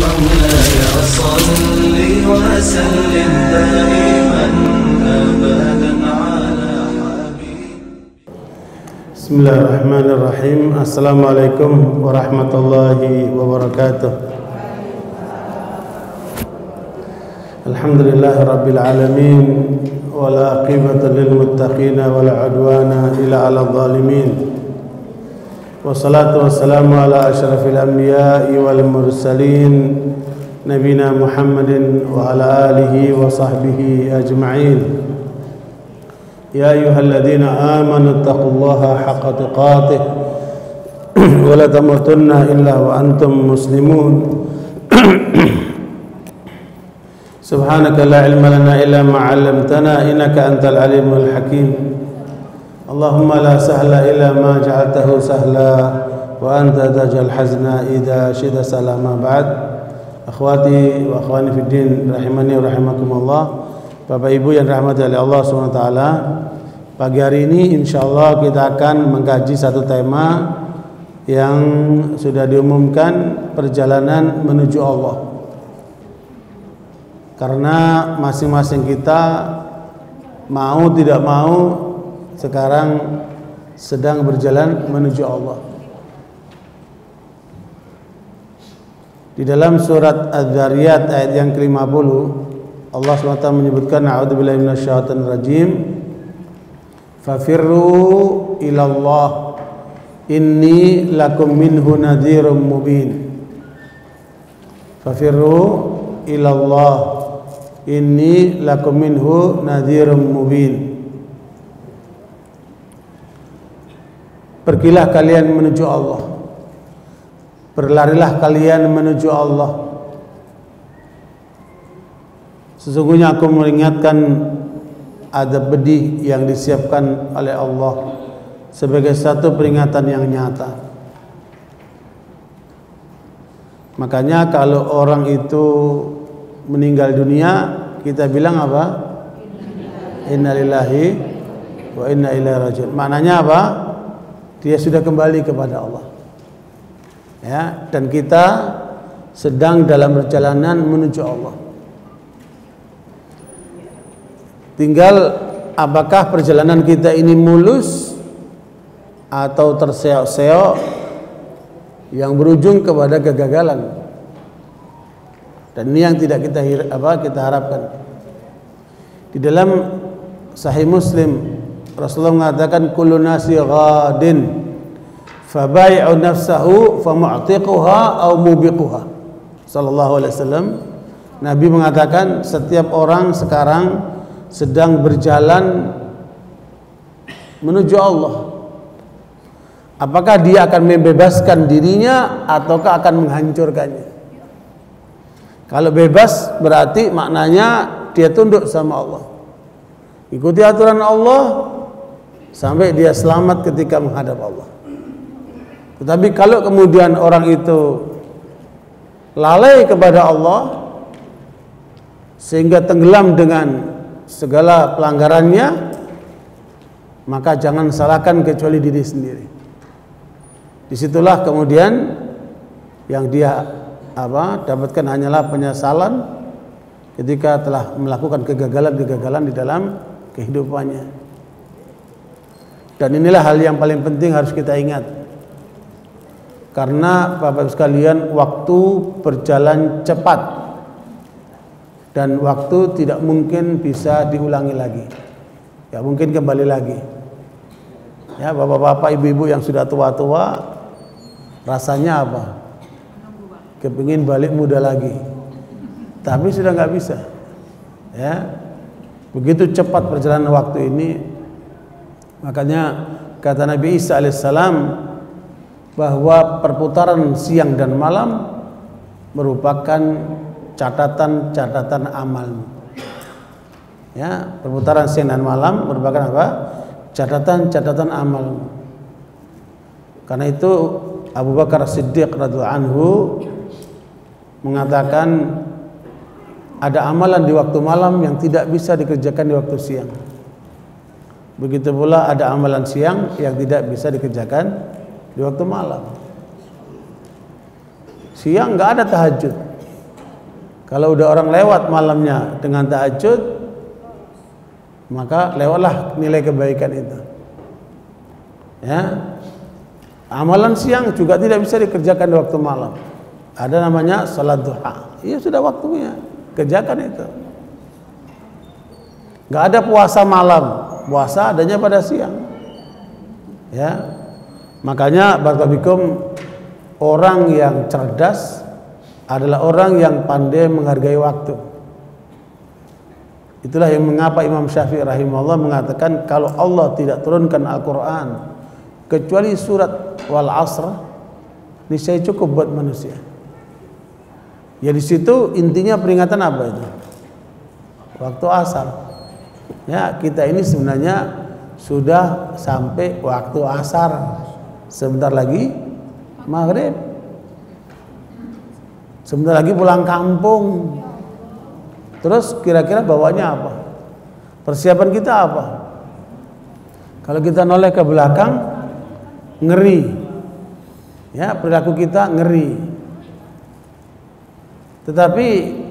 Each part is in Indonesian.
مولاي صل وسلم دائما ابدا على حبيبك بسم الله الرحمن الرحيم السلام عليكم ورحمة الله وبركاته الحمد لله رب العالمين ولا عقبة للمتقين ولا عدوان إلا على الظالمين والصلاة والسلام على أشرف الأنبياء والمرسلين نبينا محمد وعلى آله وصحبه أجمعين. يا أيها الذين آمنوا اتقوا الله حق تقاته ولا تموتن إلا وأنتم مسلمون. سبحانك لا علم لنا إلا ما علمتنا إنك أنت العليم الحكيم. اللهم لا سهل إلا ما جعلته سهلا وأنت تجعل الحزن إذا شئت سلاما بعد أخواتي وأخواني في الدين رحمني ورحمكم الله Bapak Ibu yang dirahmati oleh Allah SWT Pagi hari ini insya Allah kita akan mengkaji satu tema Yang sudah diumumkan perjalanan menuju Allah Karena masing-masing kita mau tidak mau sekarang sedang berjalan menuju Allah. Di dalam surat Az-Zariyat ayat yang ke-50 Allah SWT menyebutkan a'udzubillahi minasyaitonir rajim fafirru ilallah inni lakum minhu nadhirum mubin. Fafirru ilallah inni lakum minhu nadhirum mubin Pergilah kalian menuju Allah Berlarilah kalian menuju Allah Sesungguhnya aku mengingatkan ada bedih yang disiapkan oleh Allah sebagai satu peringatan yang nyata. Makanya kalau orang itu meninggal dunia, kita bilang apa? Innalillahi wa inna ilaihi rajiun. Maknanya apa? Dia sudah kembali kepada Allah. Ya, dan kita sedang dalam perjalanan menuju Allah. Tinggal apakah perjalanan kita ini mulus atau terseok-seok yang berujung kepada kegagalan. Dan ini yang tidak kita apa kita harapkan. Di dalam Sahih Muslim Rasulullah mengatakan kullu nasi ghadin fabai'u nafsahu famu'tiquha aw mubiquha. Sallallahu alaihi wasallam Nabi mengatakan setiap orang sekarang sedang berjalan menuju Allah. Apakah dia akan membebaskan dirinya ataukah akan menghancurkannya? Kalau bebas berarti maknanya dia tunduk sama Allah. Ikuti aturan Allah sampai dia selamat ketika menghadap Allah. Tetapi kalau kemudian orang itu lalai kepada Allah sehingga tenggelam dengan segala pelanggarannya maka jangan salahkan kecuali diri sendiri di situlah kemudian yang dia apa dapatkan hanyalah penyesalan ketika telah melakukan kegagalan-kegagalan di dalam kehidupannya dan inilah hal yang paling penting harus kita ingat karena Bapak sekalian waktu berjalan cepat dan waktu tidak mungkin bisa diulangi lagi. Ya mungkin kembali lagi. Ya bapak-bapak, ibu-ibu yang sudah tua-tua, rasanya apa? Kepingin balik muda lagi, tapi sudah nggak bisa. Ya, begitu cepat perjalanan waktu ini, makanya kata Nabi Isa alaihissalam bahwa perputaran siang dan malam merupakan catatan-catatan amalmu. Ya, perputaran siang dan malam merupakan apa? Catatan-catatan amalmu. Karena itu Abu Bakar Siddiq radhiyallahu anhu mengatakan ada amalan di waktu malam yang tidak bisa dikerjakan di waktu siang. Begitu pula ada amalan siang yang tidak bisa dikerjakan di waktu malam. Siang nggak ada tahajud, Kalau udah orang lewat malamnya dengan tahajud, maka lewatlah nilai kebaikan itu. Ya. Amalan siang juga tidak bisa dikerjakan di waktu malam. Ada namanya salat duha. Iya sudah waktunya. Kerjakan itu. Gak ada puasa malam. Puasa adanya pada siang. Ya. Makanya barakallahu orang yang cerdas adalah orang yang pandai menghargai waktu. Itulah yang mengapa Imam Syafi'i rahimahullah mengatakan kalau Allah tidak turunkan Al-Qur'an kecuali surat wal asr niscaya cukup buat manusia. Ya di situ intinya peringatan apa itu? Waktu asar. Ya, kita ini sebenarnya sudah sampai waktu asar. Sebentar lagi maghrib. Sebentar lagi pulang kampung. Terus kira-kira bawanya apa? Persiapan kita apa? Kalau kita noleh ke belakang, ngeri. Ya, perilaku kita ngeri. Tetapi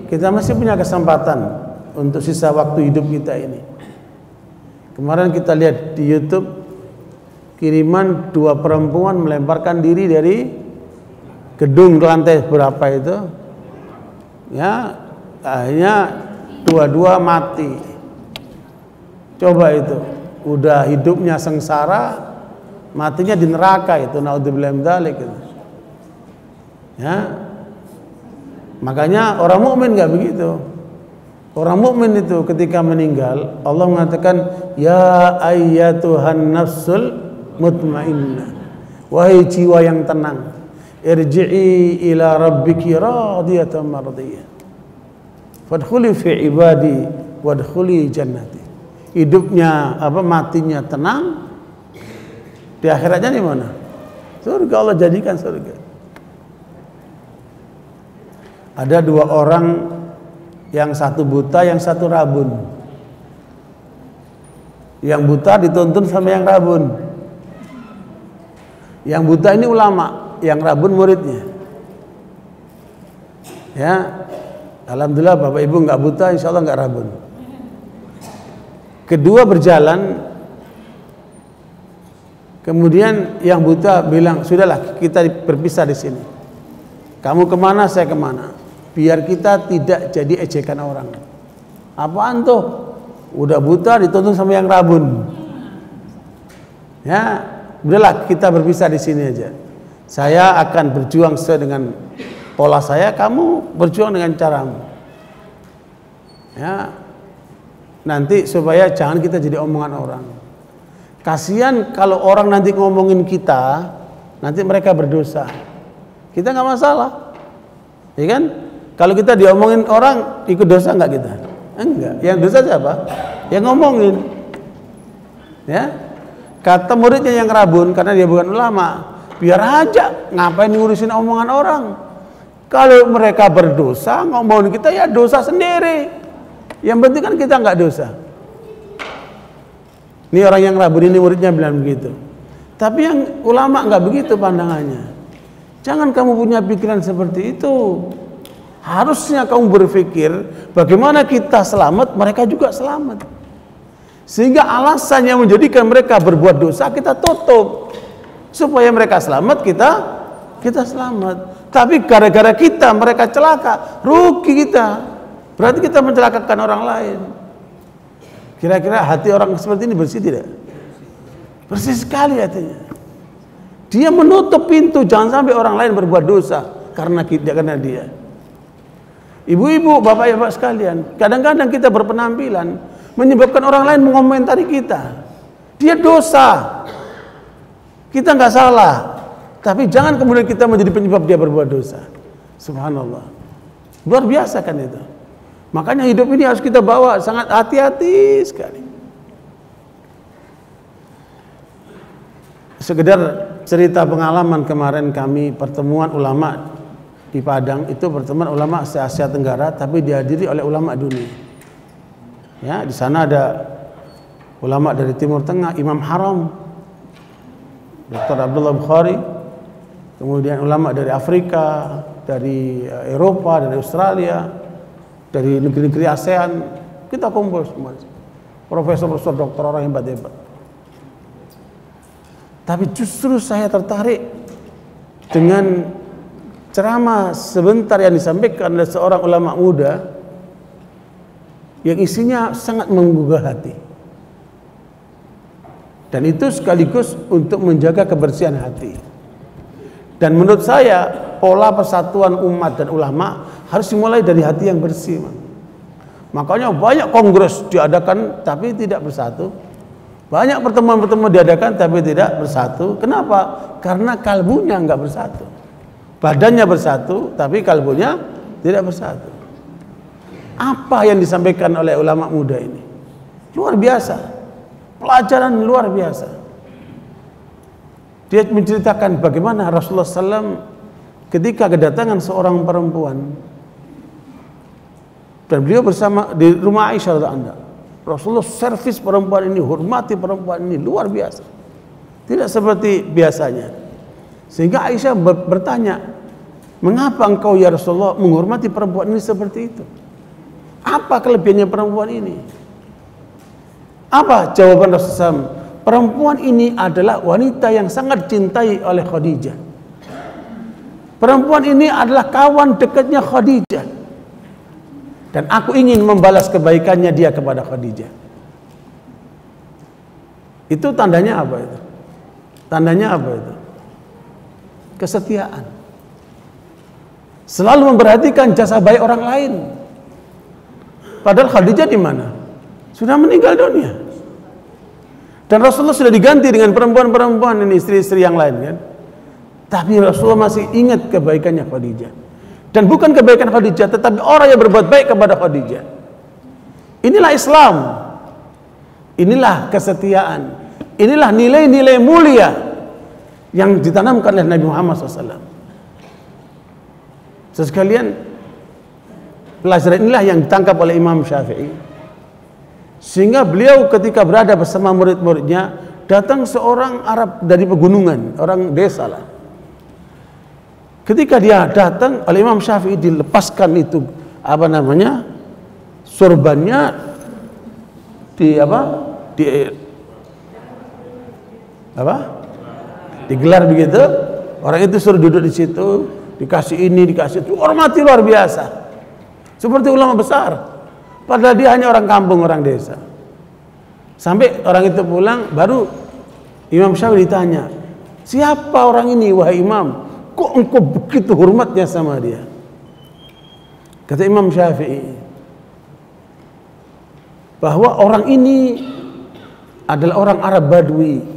kita masih punya kesempatan untuk sisa waktu hidup kita ini. Kemarin kita lihat di YouTube kiriman dua perempuan melemparkan diri dari gedung ke lantai berapa itu. Ya akhirnya dua-dua mati. Coba itu udah hidupnya sengsara matinya di neraka itu naudzubillah itu. Ya makanya orang mukmin nggak begitu orang mukmin itu ketika meninggal Allah mengatakan ya ayyatuhan nafsul mutmainnah. Wahai jiwa yang tenang irji'i ila rabbiki radiyatan mardiyah. Fadkhuli fi ibadi wadkhuli jannati. Hidupnya apa matinya tenang di akhiratnya di mana? Surga Allah jadikan surga. Ada dua orang yang satu buta yang satu rabun yang buta dituntun sama yang rabun yang buta ini ulama yang rabun muridnya. Ya, alhamdulillah bapak ibu nggak buta, insya Allah nggak rabun. Kedua berjalan, kemudian yang buta bilang sudahlah kita berpisah di sini. Kamu ke mana, saya ke mana. Biar kita tidak jadi ejekan orang. Apaan tuh? Udah buta dituntun sama yang rabun. Ya, udahlah kita berpisah di sini aja. Saya akan berjuang sesuai dengan pola saya, kamu berjuang dengan caramu. Ya. Nanti supaya jangan kita jadi omongan orang. Kasihan kalau orang nanti ngomongin kita, nanti mereka berdosa. Kita nggak masalah. Ya kan? Kalau kita diomongin orang, ikut dosa nggak kita? Enggak. Yang dosa siapa? Yang ngomongin. Ya. Kata muridnya yang rabun karena dia bukan ulama, biar aja ngapain ngurusin omongan orang kalau mereka berdosa ngomongin kita ya dosa sendiri yang penting kan kita nggak dosa ini orang yang rabu ini muridnya bilang begitu tapi yang ulama nggak begitu pandangannya jangan kamu punya pikiran seperti itu harusnya kamu berpikir bagaimana kita selamat mereka juga selamat. Sehingga alasan yang menjadikan mereka berbuat dosa kita tutup. Supaya mereka selamat kita kita selamat. Tapi gara-gara kita mereka celaka rugi kita. Berarti kita mencelakakan orang lain. Kira-kira hati orang seperti ini bersih tidak? Bersih sekali hatinya. Dia menutup pintu jangan sampai orang lain berbuat dosa karena kita karena dia ibu-ibu bapak-bapak sekalian kadang-kadang kita berpenampilan menyebabkan orang lain mengomentari kita dia dosa kita nggak salah, tapi jangan kemudian kita menjadi penyebab dia berbuat dosa. Subhanallah. Luar biasa kan itu. Makanya hidup ini harus kita bawa sangat hati-hati sekali. Sekedar cerita pengalaman kemarin kami pertemuan ulama di Padang itu pertemuan ulama se Asia Tenggara tapi dihadiri oleh ulama dunia. Ya, di sana ada ulama dari Timur Tengah, Imam Haram, Dr. Abdullah Bukhari, kemudian ulama dari Afrika, dari eh, Eropa, dari Australia, dari negeri-negeri ASEAN kita kumpul semua profesor-profesor dokter orang hebat-hebat tapi justru saya tertarik dengan ceramah sebentar yang disampaikan oleh seorang ulama muda yang isinya sangat menggugah hati dan itu sekaligus untuk menjaga kebersihan hati dan menurut saya pola persatuan umat dan ulama harus dimulai dari hati yang bersih makanya banyak kongres diadakan tapi tidak bersatu banyak pertemuan-pertemuan diadakan tapi tidak bersatu. Kenapa? Karena kalbunya enggak bersatu. Badannya bersatu tapi kalbunya tidak bersatu. Apa yang disampaikan oleh ulama muda ini? Luar biasa. Pelajaran luar biasa. Dia menceritakan bagaimana Rasulullah SAW ketika kedatangan seorang perempuan dan beliau bersama di rumah Aisyah radhiyallahu Rasulullah servis perempuan ini, hormati perempuan ini luar biasa. Tidak seperti biasanya. Sehingga Aisyah bertanya, "Mengapa engkau ya Rasulullah menghormati perempuan ini seperti itu? Apa kelebihannya perempuan ini?" Apa jawaban Rasulullah SAW? Perempuan ini adalah wanita yang sangat cintai oleh Khadijah. Perempuan ini adalah kawan dekatnya Khadijah. Dan aku ingin membalas kebaikannya dia kepada Khadijah. Itu tandanya apa itu? Tandanya apa itu? Kesetiaan. Selalu memperhatikan jasa baik orang lain. Padahal Khadijah di mana? Sudah meninggal dunia. Dan Rasulullah sudah diganti dengan perempuan-perempuan ini istri-istri yang lain kan. Tapi Rasulullah masih ingat kebaikannya Khadijah. Dan bukan kebaikan Khadijah, tetapi orang yang berbuat baik kepada Khadijah. Inilah Islam. Inilah kesetiaan. Inilah nilai-nilai mulia yang ditanamkan oleh Nabi Muhammad SAW. Sesekalian, pelajaran inilah yang ditangkap oleh Imam Syafi'i. Sehingga beliau ketika berada bersama murid-muridnya, datang seorang Arab dari pegunungan, orang desa lah Ketika dia datang, oleh Imam Syafi'i dilepaskan itu apa namanya sorbannya di apa di apa digelar begitu orang itu suruh duduk di situ dikasih ini dikasih itu hormati luar biasa. Seperti ulama besar. Padahal dia hanya orang kampung orang desa. Sampai orang itu pulang baru Imam Syafi'i ditanya siapa orang ini wahai Imam? Kok engkau begitu hormatnya sama dia? Kata Imam Syafi'i bahwa orang ini adalah orang Arab Badui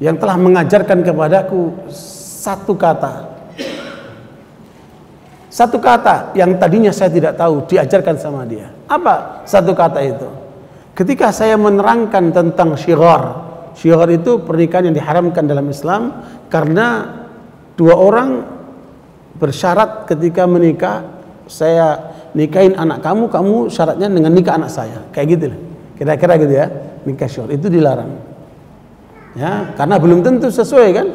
yang telah mengajarkan kepadaku satu kata. Satu kata yang tadinya saya tidak tahu diajarkan sama dia. Apa satu kata itu? Ketika saya menerangkan tentang syighar. Syighar itu pernikahan yang diharamkan dalam Islam karena dua orang bersyarat ketika menikah saya nikahin anak kamu kamu syaratnya dengan nikah anak saya kayak gitu lah kira-kira gitu ya nikah syur itu dilarang ya karena belum tentu sesuai kan?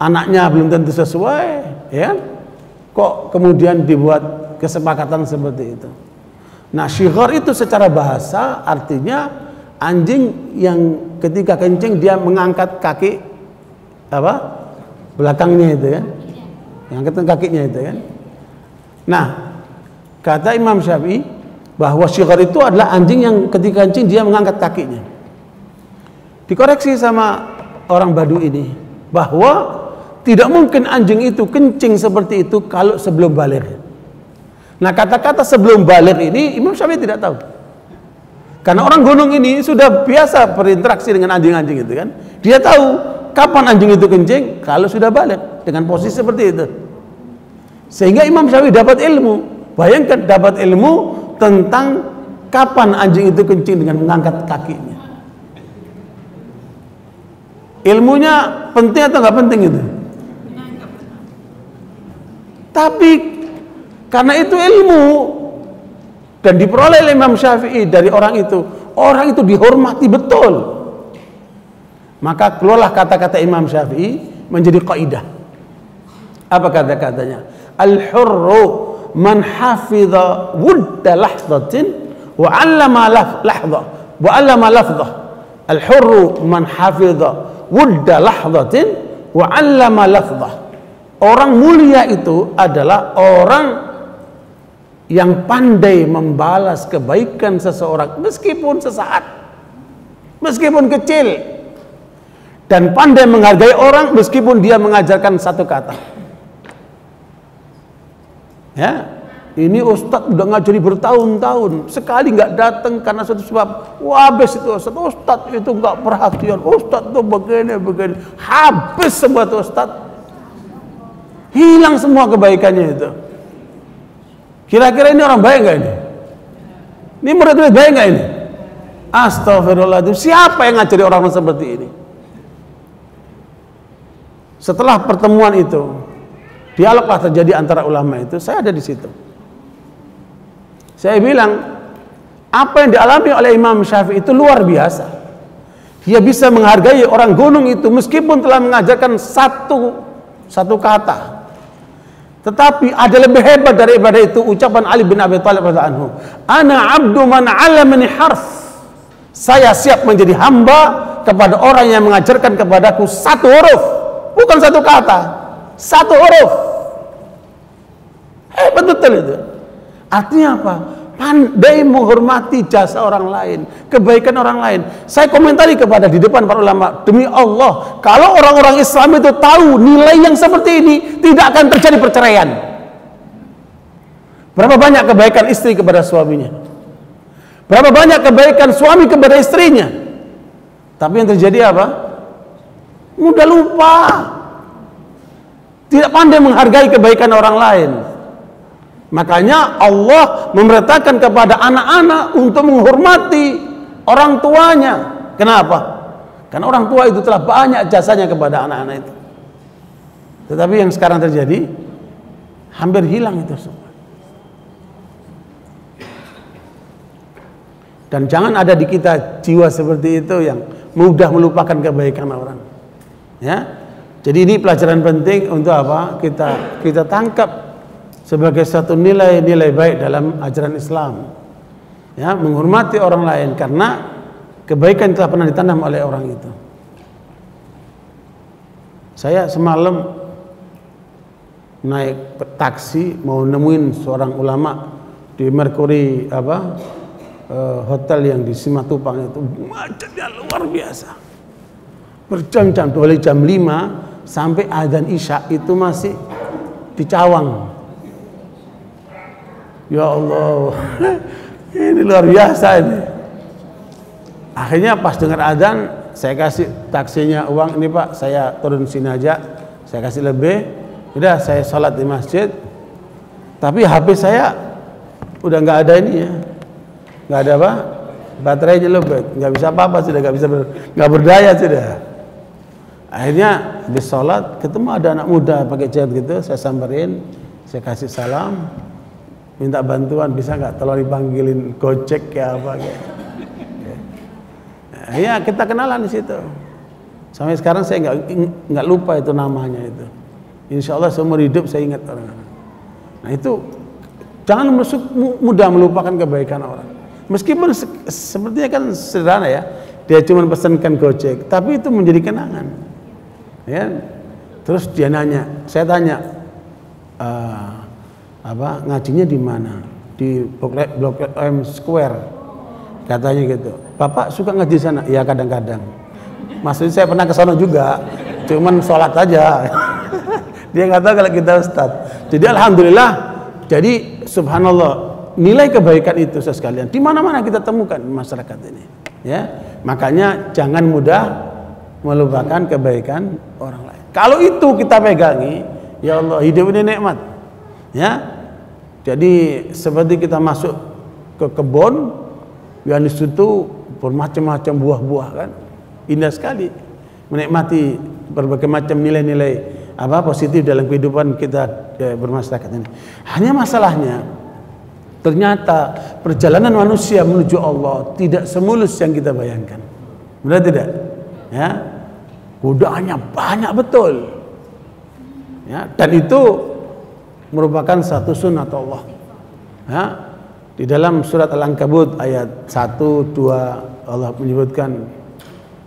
Anaknya belum tentu sesuai ya kok kemudian dibuat kesepakatan seperti itu? Nah syighar itu secara bahasa artinya anjing yang ketika kencing dia mengangkat kaki apa? Belakangnya itu kan? Yang ketemu kakinya itu kan? Nah kata Imam Syafi'i bahwa syighar itu adalah anjing yang ketika kencing dia mengangkat kakinya dikoreksi sama orang badu ini bahwa tidak mungkin anjing itu kencing seperti itu kalau sebelum balik nah kata-kata sebelum balik ini Imam Syafi'i tidak tahu karena orang gunung ini sudah biasa berinteraksi dengan anjing-anjing itu kan dia tahu Kapan anjing itu kencing? Kalau sudah balik dengan posisi seperti itu. Sehingga Imam Syafi'i dapat ilmu. Bayangkan dapat ilmu tentang kapan anjing itu kencing dengan mengangkat kakinya. Ilmunya penting atau nggak penting itu? Tapi karena itu ilmu dan diperoleh oleh Imam Syafi'i dari orang itu, orang itu dihormati betul. Maka keluarlah kata-kata Imam Syafi'i menjadi kaidah. Apa kata-katanya? Al-hurru man hafidha wudda lahzatin wa 'allama lahdha wa 'allama. Al-hurru man hafidha wudda lahzatin wa 'allama lafdha. Orang mulia itu adalah orang yang pandai membalas kebaikan seseorang meskipun sesaat, meskipun kecil, dan pandai menghargai orang meskipun dia mengajarkan satu kata. Ya, ini Ustadz udah ngajari bertahun-tahun, sekali nggak datang karena suatu sebab, wah habis itu Ustadz, Ustadz itu nggak perhatian, Ustadz tuh begini begini, habis semua tuh Ustadz, hilang semua kebaikannya itu. Kira-kira ini orang baik nggak ini? Ini murid-murid baik nggak ini? Astagfirullahaladzim. Siapa yang ngajari orang seperti ini? Setelah pertemuan itu, dialoglah terjadi antara ulama itu. Saya ada di situ. Saya bilang, apa yang dialami oleh Imam Syafi'i itu luar biasa. Dia bisa menghargai orang gunung itu meskipun telah mengajarkan satu satu kata. Tetapi ada lebih hebat daripada itu ucapan Ali bin Abi Thalib radhiyallahu anhu. Ana abdu man 'allamani harf. Saya siap menjadi hamba kepada orang yang mengajarkan kepadaku satu huruf, bukan satu kata. Satu huruf. Hebat betul itu. Artinya apa? Pandai menghormati jasa orang lain, kebaikan orang lain. Saya komentari kepada di depan para ulama, demi Allah, kalau orang-orang Islam itu tahu nilai yang seperti ini, tidak akan terjadi perceraian. Berapa banyak kebaikan istri kepada suaminya? Berapa banyak kebaikan suami kepada istrinya? Tapi yang terjadi apa? Mudah lupa. Tidak pandai menghargai kebaikan orang lain. Makanya Allah memerintahkan kepada anak-anak untuk menghormati orang tuanya. Kenapa? Karena orang tua itu telah banyak jasanya kepada anak-anak itu. Tetapi yang sekarang terjadi hampir hilang itu semua. Dan jangan ada di kita jiwa seperti itu yang mudah melupakan kebaikan orang. Ya. Jadi ini pelajaran penting untuk apa? Kita kita tangkap sebagai satu nilai-nilai baik dalam ajaran Islam. Ya, menghormati orang lain karena kebaikan telah pernah ditanam oleh orang itu. Saya semalam naik taksi mau nemuin seorang ulama di Mercury apa eh, hotel yang di Simatupang itu macetnya luar biasa berjam-jam dari jam 5 sampai adzan isya itu masih di Cawang ya Allah. Ini luar biasa ini. Akhirnya pas dengar adzan saya kasih taksinya uang ini pak. Saya turun sini aja. Saya kasih lebih. Udah saya sholat di masjid. Tapi HP saya udah nggak ada ini ya. Nggak ada apa? Baterainya lobet nggak bisa apa apa sudah nggak bisa ber, nggak berdaya sudah. Akhirnya habis sholat ketemu ada anak muda pakai cat gitu saya samperin saya kasih salam minta bantuan bisa nggak? Tolong dipanggilin gojek ya apa kayak ya kita kenalan di situ. Sampai sekarang saya nggak nggak lupa itu namanya itu. Insya Allah seumur hidup saya ingat orang nah itu jangan mudah melupakan kebaikan orang. Meskipun se sepertinya kan sederhana ya dia cuma pesankan gojek tapi itu menjadi kenangan. Ya. Terus dia nanya saya tanya uh, apa ngajinya di mana? Di blok blok M Square. Katanya gitu. Bapak suka ngaji sana? Ya kadang-kadang. Maksudnya saya pernah ke sana juga. Cuman sholat aja. Dia nggak tahu kalau kita ustad jadi alhamdulillah. Jadi subhanallah. Nilai kebaikan itu sekalian. Di mana-mana kita temukan masyarakat ini. Ya. Makanya jangan mudah melupakan kebaikan orang lain. Kalau itu kita pegangi ya Allah hidup ini nikmat. Ya jadi seperti kita masuk ke kebun yang di situ bermacam-macam buah-buah kan? Indah sekali menikmati berbagai macam nilai-nilai apa positif dalam kehidupan kita ya, bermasyarakat ini. Hanya masalahnya ternyata perjalanan manusia menuju Allah tidak semulus yang kita bayangkan. Benar tidak? Ya? Godaannya banyak betul. Ya? Dan itu merupakan satu sunnah Allah. Ya, di dalam surat Al-Ankabut ayat 1 2 Allah menyebutkan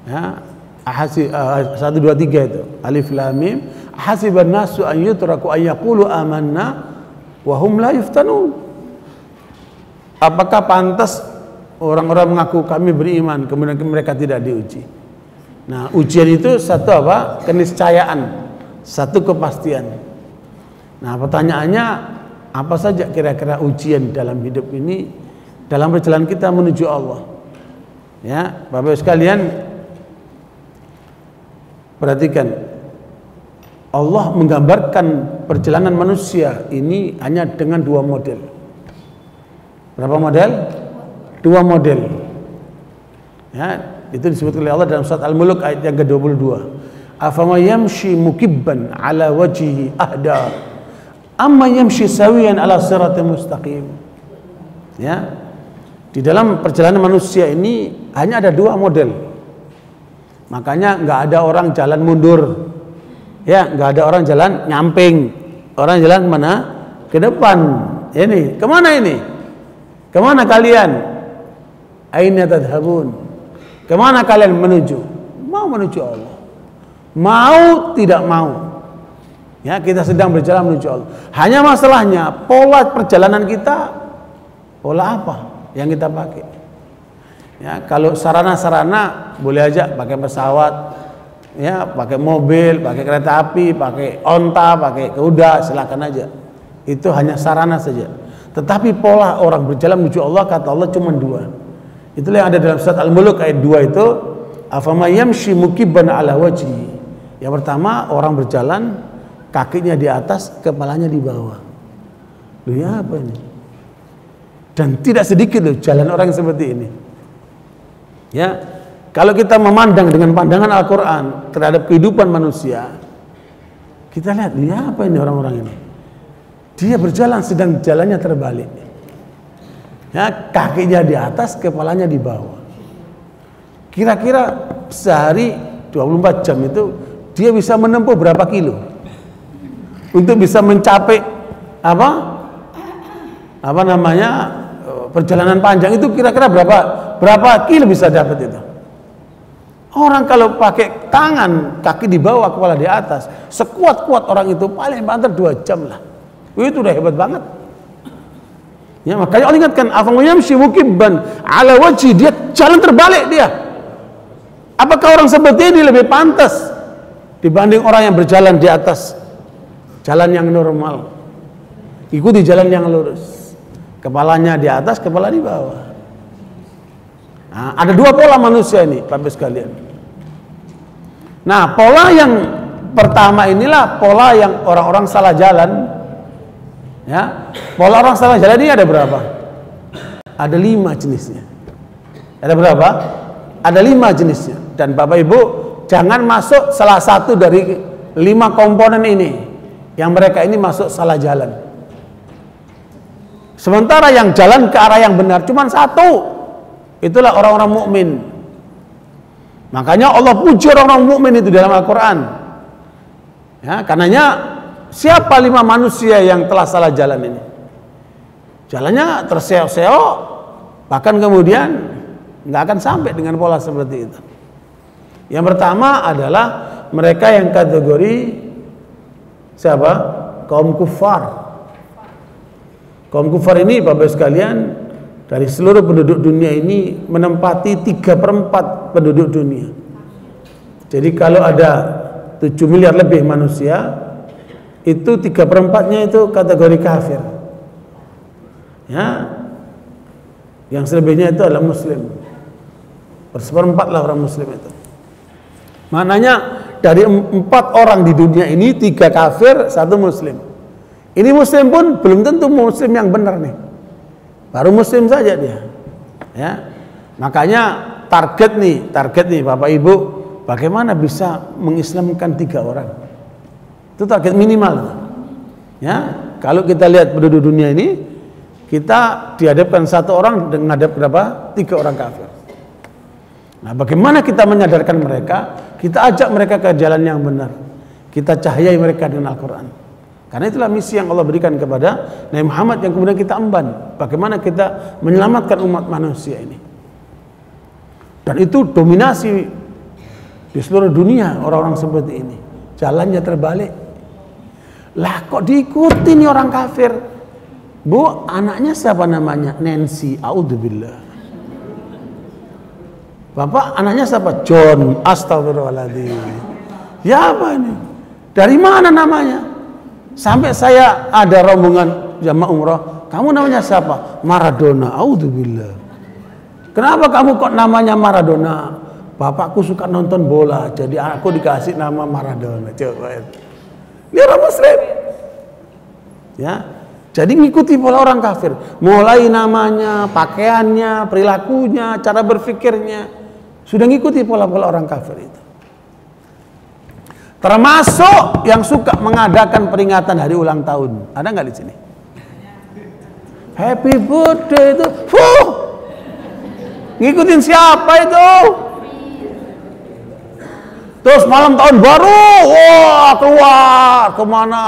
ya ahasi uh, 1 2 3 itu. Alif lam mim. Hasiban nasu an yutraku an yaqulu amanna wa hum la yuftanun. Apakah pantas orang-orang mengaku kami beriman kemudian mereka tidak diuji? Nah ujian itu satu apa? Keniscayaan satu kepastian nah pertanyaannya apa saja kira-kira ujian dalam hidup ini dalam perjalanan kita menuju Allah ya Bapak sekalian Perhatikan Allah menggambarkan perjalanan manusia ini hanya dengan dua model. Berapa model? Dua model. Ya, itu disebut oleh Allah dalam surat Al-Mulk ayat yang ke-22. Afama yamshi mukibban ala wajhihi ahda amma yamshi sawiyan ala siratin mustaqim. Ya. Di dalam perjalanan manusia ini hanya ada dua model. Makanya nggak ada orang jalan mundur. Ya, nggak ada orang jalan nyamping. Orang jalan mana? Ke depan. Ini, ke mana ini? Ke mana kalian? Aina tadhabun? Ke mana kalian menuju? Mau menuju Allah. Mau tidak mau. Ya, kita sedang berjalan menuju Allah. Hanya masalahnya pola perjalanan kita pola apa yang kita pakai? Ya, kalau sarana-sarana boleh aja pakai pesawat, ya, pakai mobil, pakai kereta api, pakai onta, pakai kuda, silakan aja. Itu hanya sarana saja. Tetapi pola orang berjalan menuju Allah kata Allah cuma dua. Itulah yang ada dalam surat Al-Mulk ayat 2 itu, afama yamshi mukibban ala wajhi. Yang pertama orang berjalan kakinya di atas, kepalanya di bawah. Loh ya apa ini? Dan tidak sedikit loh jalan orang seperti ini. Ya, kalau kita memandang dengan pandangan Al-Quran terhadap kehidupan manusia, kita lihat, ya apa ini orang-orang ini? Dia berjalan sedang jalannya terbalik. Ya, kakinya di atas, kepalanya di bawah. Kira-kira sehari 24 jam itu dia bisa menempuh berapa kilo? Untuk bisa mencapai apa? Apa namanya? perjalanan panjang itu kira-kira berapa berapa kilo bisa dapat itu? Orang kalau pakai tangan, kaki di bawah, kepala di atas, sekuat-kuat orang itu paling banter dua jam lah. Itu udah hebat banget. Ya makanya Allah ingatkan afam si mukibban ala wajhi dia jalan terbalik dia. Apakah orang seperti ini lebih pantas dibanding orang yang berjalan di atas jalan yang normal? Ikuti jalan yang lurus. Kepalanya di atas, kepala di bawah. Nah, ada dua pola manusia ini, Bapak sekalian. Nah, pola yang pertama inilah pola yang orang-orang salah jalan. Ya, pola orang salah jalan ini ada berapa? Ada lima jenisnya. Ada berapa? Ada lima jenisnya. Dan Bapak Ibu jangan masuk salah satu dari lima komponen ini. Yang mereka ini masuk salah jalan. Sementara yang jalan ke arah yang benar cuma satu. Itulah orang-orang mukmin. Makanya Allah puji orang-orang mukmin itu dalam Al-Qur'an. Ya, karenanya siapa lima manusia yang telah salah jalan ini? Jalannya terseok-seok, bahkan kemudian nggak akan sampai dengan pola seperti itu. Yang pertama adalah mereka yang kategori siapa? Kaum kufar Kaum kufar ini Bapak sekalian dari seluruh penduduk dunia ini menempati tiga perempat penduduk dunia. Jadi kalau ada 7 miliar lebih manusia itu tiga perempatnya itu kategori kafir. Ya, yang selebihnya itu adalah muslim. Perseperempat lah orang muslim itu. Maknanya dari empat orang di dunia ini tiga kafir, satu muslim. Ini muslim pun belum tentu muslim yang benar nih. Baru muslim saja dia. Ya. Makanya target nih, target nih Bapak Ibu, bagaimana bisa mengislamkan tiga orang? Itu target minimal. Ya, kalau kita lihat penduduk dunia ini, kita dihadapkan satu orang dengan hadap berapa? Tiga orang kafir. Nah, bagaimana kita menyadarkan mereka? Kita ajak mereka ke jalan yang benar. Kita cahayai mereka dengan Al-Quran. Karena itulah misi yang Allah berikan kepada Nabi Muhammad yang kemudian kita emban. Bagaimana kita menyelamatkan umat manusia ini. Dan itu dominasi di seluruh dunia orang-orang seperti ini. Jalannya terbalik. Lah kok diikuti nih orang kafir? Bu, anaknya siapa namanya? Nancy. Audzubillah. Bapak anaknya siapa? John. Astagfirullahaladzim. Ya apa ini? Dari mana namanya? Sampai saya ada rombongan jamaah umrah. Kamu namanya siapa? Maradona. Audzubillah. Kenapa kamu kok namanya Maradona? Bapakku suka nonton bola, jadi aku dikasih nama Maradona. Coba. Ini orang muslim. Ya. Jadi ngikuti pola orang kafir. Mulai namanya, pakaiannya, perilakunya, cara berpikirnya. Sudah ngikuti pola-pola orang kafir itu. Termasuk yang suka mengadakan peringatan hari ulang tahun. Ada nggak di sini? Happy birthday itu, fuh, ngikutin siapa itu? Terus malam tahun baru, wah keluar ke mana?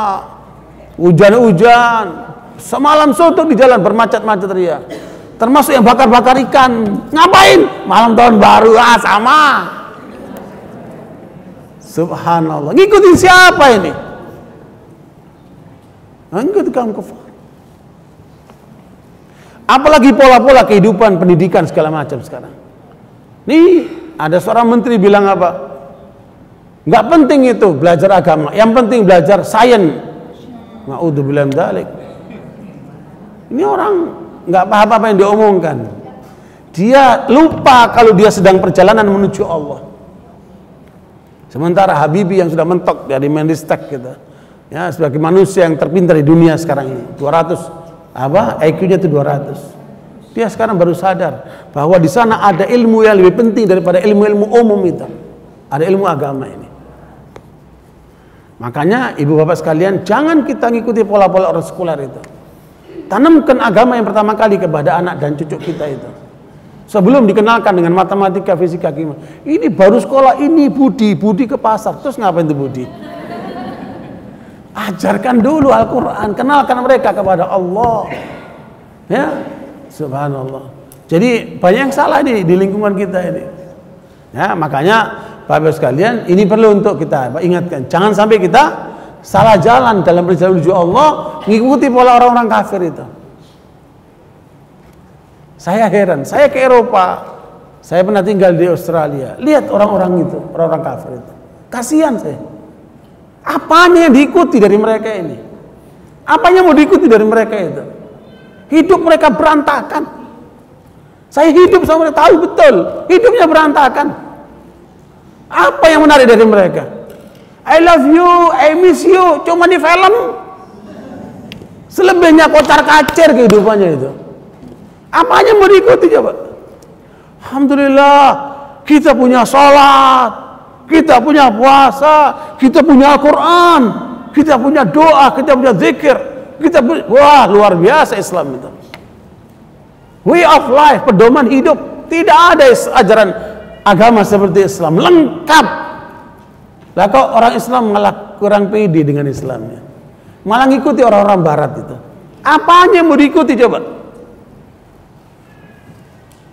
Hujan-hujan, semalam suntuk di jalan bermacet-macet ria. Termasuk yang bakar-bakar ikan, ngapain? Malam tahun baru, ah sama. Subhanallah. Ngikutin siapa ini? Ngikut kaum kafir. Apalagi pola-pola kehidupan, pendidikan segala macam sekarang. Nih ada seorang menteri bilang apa? Nggak penting itu belajar agama. Yang penting belajar sains. Ma'udzubillah dalik. Ini orang nggak paham apa yang diomongkan. Dia lupa kalau dia sedang perjalanan menuju Allah. Sementara Habibie yang sudah mentok dari Mendistek gitu. Ya, sebagai manusia yang terpintar di dunia sekarang ini. 200 apa? IQ-nya itu 200. Dia sekarang baru sadar bahwa di sana ada ilmu yang lebih penting daripada ilmu-ilmu umum itu. Ada ilmu agama ini. Makanya ibu bapak sekalian jangan kita ngikuti pola-pola orang sekuler itu. Tanamkan agama yang pertama kali kepada anak dan cucu kita itu. Sebelum dikenalkan dengan matematika, fisika, kimia. Ini baru sekolah, ini budi, budi ke pasar. Terus ngapain itu budi? Ajarkan dulu Al-Quran, kenalkan mereka kepada Allah. Ya, subhanallah. Jadi banyak yang salah nih di lingkungan kita ini. Ya, makanya Bapak sekalian, ini perlu untuk kita ingatkan. Jangan sampai kita salah jalan dalam perjalanan menuju Allah, mengikuti pola orang-orang kafir itu. Saya heran, saya ke Eropa, saya pernah tinggal di Australia. Lihat orang-orang itu, orang-orang kafir itu. Kasihan saya. Apanya yang diikuti dari mereka ini? Apanya mau diikuti dari mereka itu? Hidup mereka berantakan. Saya hidup sama mereka, tahu betul. Hidupnya berantakan. Apa yang menarik dari mereka? I love you, I miss you. Cuma di film. Selebihnya kocar kacir kehidupannya itu. Apanya mau diikuti coba? Alhamdulillah kita punya sholat, kita punya puasa, kita punya Al-Quran, kita punya doa, kita punya zikir, kita punya, wah luar biasa Islam itu. Way of life, pedoman hidup. Tidak ada ajaran agama seperti Islam. Lengkap. Lah kok orang Islam malah kurang pede dengan Islamnya. Malah ngikuti orang-orang barat itu. Apanya mau diikuti coba?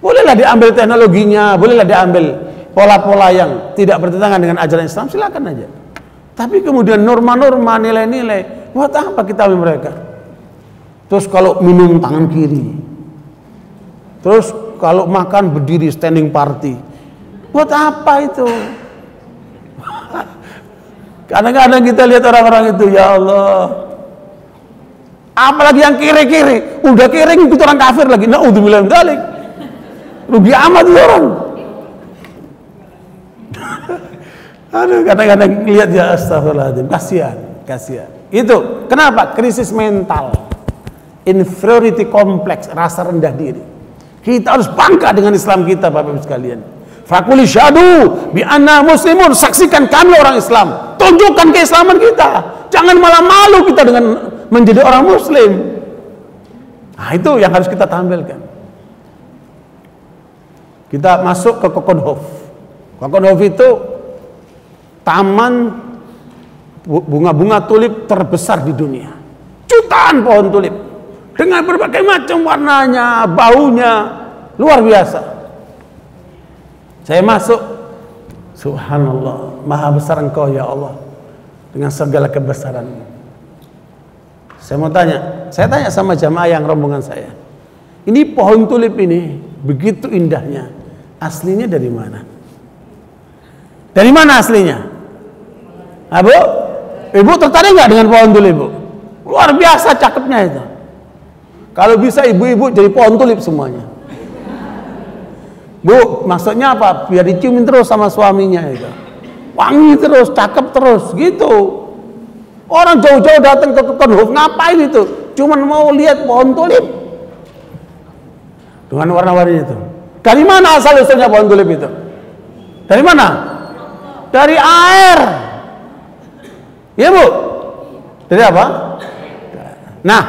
Bolehlah diambil teknologinya, bolehlah diambil pola-pola yang tidak bertentangan dengan ajaran Islam, silakan aja. Tapi kemudian norma-norma, nilai-nilai, buat apa kita ambil mereka? Terus kalau minum tangan kiri, terus kalau makan berdiri standing party, buat apa itu? Kadang-kadang kita lihat orang-orang itu, ya Allah, apalagi yang kiri-kiri, udah kiri ikut orang kafir lagi, nah udah bilang dalik rugi amat orang. Aduh kadang-kadang lihat ya astagfirullahaladzim kasihan kasihan. Itu kenapa? Krisis mental. Inferiority complex rasa rendah diri. Kita harus bangga dengan Islam kita Bapak Ibu sekalian Fakuli syadu bi anna muslimun saksikan kami orang Islam tunjukkan keislaman kita jangan malah malu kita dengan menjadi orang muslim nah itu yang harus kita tampilkan kita masuk ke Kokonhof. Kokonhof itu taman bu- bunga-bunga tulip terbesar di dunia. Jutaan pohon tulip dengan berbagai macam warnanya, baunya, luar biasa. Saya masuk, Subhanallah, maha besar engkau ya Allah dengan segala kebesaranmu. Saya mau tanya, saya tanya sama jamaah yang rombongan saya. Ini pohon tulip ini begitu indahnya. Aslinya dari mana? Dari mana aslinya? Abu, ibu tertarik nggak dengan pohon tulip, bu? Luar biasa cakepnya itu. Kalau bisa ibu-ibu jadi pohon tulip semuanya. Bu, maksudnya apa? Biar diciumin terus sama suaminya itu. Wangi terus, cakep terus, gitu. Orang jauh-jauh datang ke Kekenhuf, ngapain itu? Cuman mau lihat pohon tulip. Dengan warna-warni itu. Dari mana asal usulnya pohon tulip itu? Dari mana? Dari air. Ya bu? Dari apa? Nah,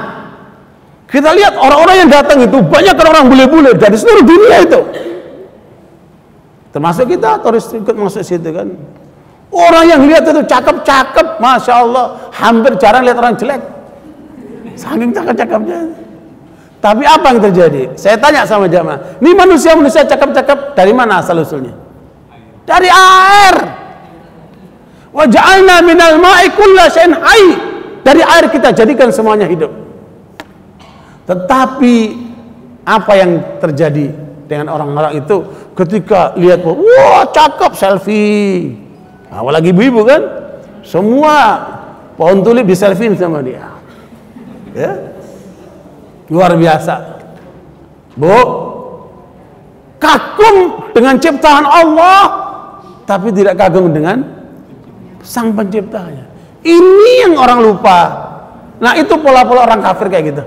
kita lihat orang-orang yang datang itu banyak orang bule-bule dari seluruh dunia itu. Termasuk kita turis ikut masuk situ kan. Orang yang lihat itu cakep-cakep, masya Allah, hampir jarang lihat orang jelek. Saking cakep-cakepnya. Tapi apa yang terjadi? Saya tanya sama jamaah, ini manusia-manusia cakep-cakep dari mana asal usulnya? Dari air. Wa ja'alna minal ma'i kulla hayy. Dari air kita jadikan semuanya hidup. Tetapi apa yang terjadi dengan orang-orang itu ketika lihat wah cakep selfie. Apalagi ibu-ibu kan? Semua pohon tulip di selfie sama dia. Ya. Luar biasa. Bu, kagum dengan ciptaan Allah tapi tidak kagum dengan sang penciptanya. Ini yang orang lupa. Nah, itu pola-pola orang kafir kayak gitu.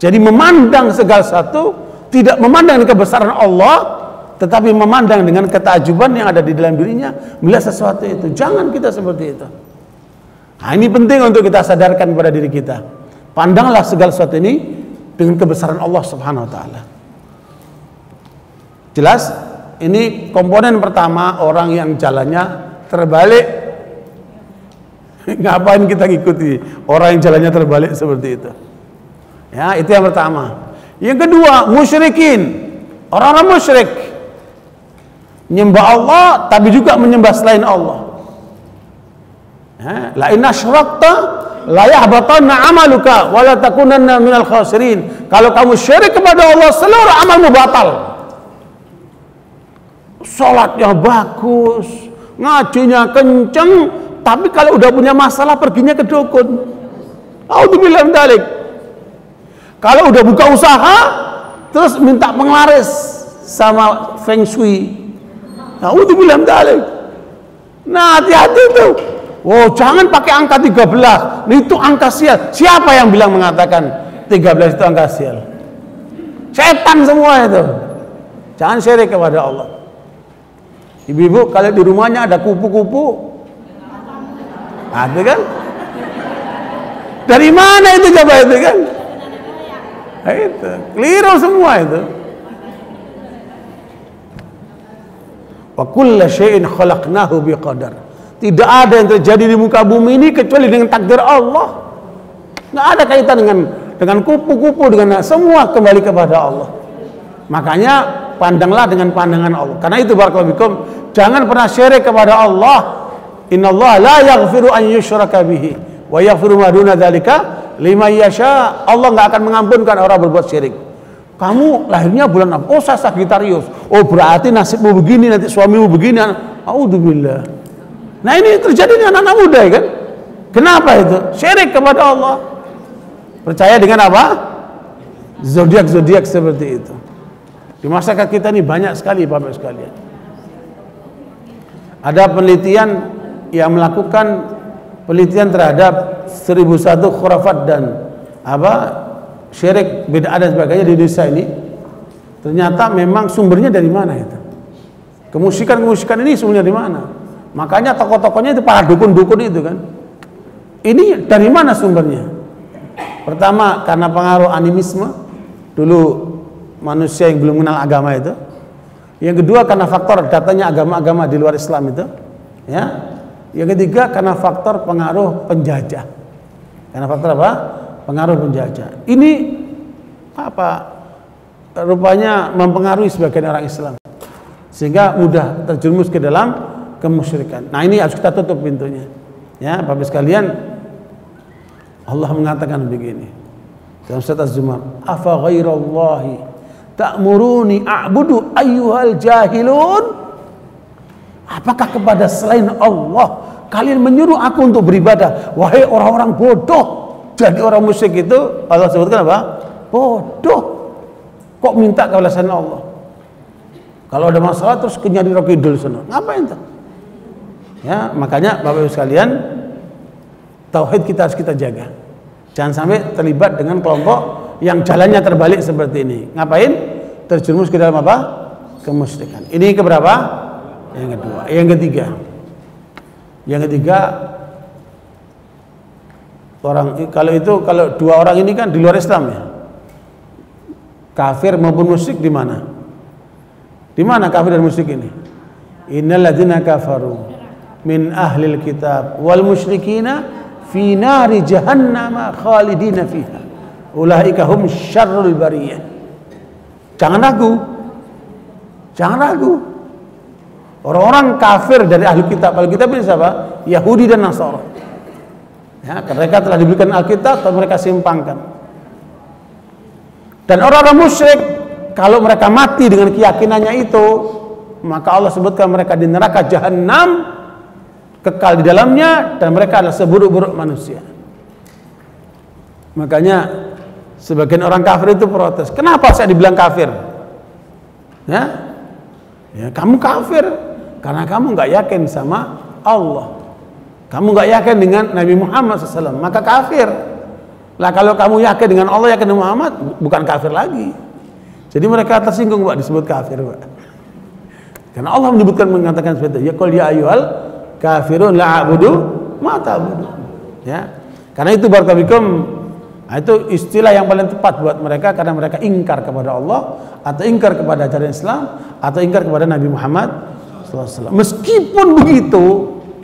Jadi memandang segala sesuatu tidak memandang kebesaran Allah, tetapi memandang dengan ketajuban yang ada di dalam dirinya melihat sesuatu itu. Jangan kita seperti itu. Nah, ini penting untuk kita sadarkan pada diri kita. Pandanglah segala sesuatu ini dengan kebesaran Allah Subhanahu wa taala. Jelas? Ini komponen pertama orang yang jalannya terbalik. Ngapain kita ngikuti orang yang jalannya terbalik seperti itu? Ya, itu yang pertama. Yang kedua, musyrikin. Orang-orang musyrik menyembah Allah tapi juga menyembah selain Allah. La in asyrakta la yahbatanna amaluka wa la takunanna minal khasirin. Kalau kamu syirik kepada Allah, seluruh amalmu batal. Salatnya bagus, ngajinya kenceng, tapi kalau udah punya masalah perginya ke dukun. Auzubillahi min dzalik. Kalau udah buka usaha, terus minta penglaris sama feng shui. Naudzubillah min dzalik. Nah, hati-hati tuh. Oh, jangan pakai angka 13. Itu angka sial. Siapa yang bilang mengatakan 13 itu angka sial? Setan semua itu. Jangan syirik kepada Allah. Ibu-ibu, kalau di rumahnya ada kupu-kupu, ada kan? Dari mana itu coba itu kan? Nah, itu keliru semua itu. Wa syai'in khalaqnahu biqadar. Tidak ada yang terjadi di muka bumi ini kecuali dengan takdir Allah. Nggak ada kaitan dengan dengan kupu-kupu dengan semua kembali kepada Allah. Makanya pandanglah dengan pandangan Allah. Karena itu barakallahu jangan pernah syirik kepada Allah. Innallaha la yaghfiru an yushraka bihi wa yaghfiru ma duna dzalika liman yasha. Allah nggak akan mengampunkan orang berbuat syirik. Kamu lahirnya bulan apa? Oh saya Sagitarius. Oh berarti nasibmu begini nanti suamimu begini. Auzubillah. Nah ini terjadi dengan anak muda ya kan? Kenapa itu? Syirik kepada Allah. Percaya dengan apa? Zodiak-zodiak seperti itu. Di masyarakat kita ini banyak sekali Bapak sekalian. Ada penelitian yang melakukan penelitian terhadap 1001 khurafat dan apa syirik bid'ah dan sebagainya di Indonesia ini ternyata memang sumbernya dari mana itu? Kemusikan-kemusikan ini sumbernya dari mana? Makanya tokoh-tokohnya itu para dukun-dukun itu kan. Ini dari mana sumbernya? Pertama karena pengaruh animisme. Dulu manusia yang belum kenal agama itu. Yang kedua karena faktor datanya agama-agama di luar Islam itu ya Yang ketiga karena faktor pengaruh penjajah. Karena faktor apa? Pengaruh penjajah. Ini apa? Rupanya mempengaruhi sebagian orang Islam. Sehingga mudah terjerumus ke dalam kemusyrikan. Nah, ini harus kita tutup pintunya. Ya, Bapak sekalian, Allah mengatakan begini. Dalam surat Az-Zumar, "Afa ghairallahi ta'muruni a'budu ayyuhal jahilun?" Apakah kepada selain Allah kalian menyuruh aku untuk beribadah? Wahai orang-orang bodoh. Jadi orang musyrik itu Allah sebutkan apa? Bodoh. Kok minta kepada selain Allah? Kalau ada masalah terus kenyari rokidul sana. Ngapain tuh? Ya, makanya Bapak Ibu sekalian, tauhid kita harus kita jaga. Jangan sampai terlibat dengan kelompok yang jalannya terbalik seperti ini. Ngapain? Terjerumus ke dalam apa? Kemusyrikan. Ini keberapa? Yang kedua, yang ketiga. Yang ketiga orang kalau itu kalau dua orang ini kan di luar Islam ya. Kafir maupun musyrik di mana? Di mana kafir dan musyrik ini? Innal ladzina kafaru min ahlil kitab wal musyrikina fi nari jahannam khalidina fiha. Ulaika hum syarrul bariyah. Jangan ragu. Jangan ragu. Orang-orang kafir dari ahli kitab. Ahli kitab ini siapa? Yahudi dan Nasara. Ya, mereka telah diberikan Alkitab tapi mereka simpangkan. Dan orang-orang musyrik kalau mereka mati dengan keyakinannya itu, maka Allah sebutkan mereka di neraka jahanam kekal di dalamnya dan mereka adalah seburuk-buruk manusia. Makanya sebagian orang kafir itu protes. Kenapa saya dibilang kafir? Ya, ya kamu kafir karena kamu nggak yakin sama Allah. Kamu nggak yakin dengan Nabi Muhammad SAW, maka kafir. Lah kalau kamu yakin dengan Allah, yakin dengan Muhammad, bukan kafir lagi. Jadi mereka tersinggung pak disebut kafir pak. Karena Allah menyebutkan mengatakan seperti itu. Ya kul ya ayyuhal kafirun la a'budu ma ta'budu. Ya. Karena itu barakallahu Nah, itu istilah yang paling tepat buat mereka karena mereka ingkar kepada Allah atau ingkar kepada ajaran Islam atau ingkar kepada Nabi Muhammad SAW. Meskipun begitu,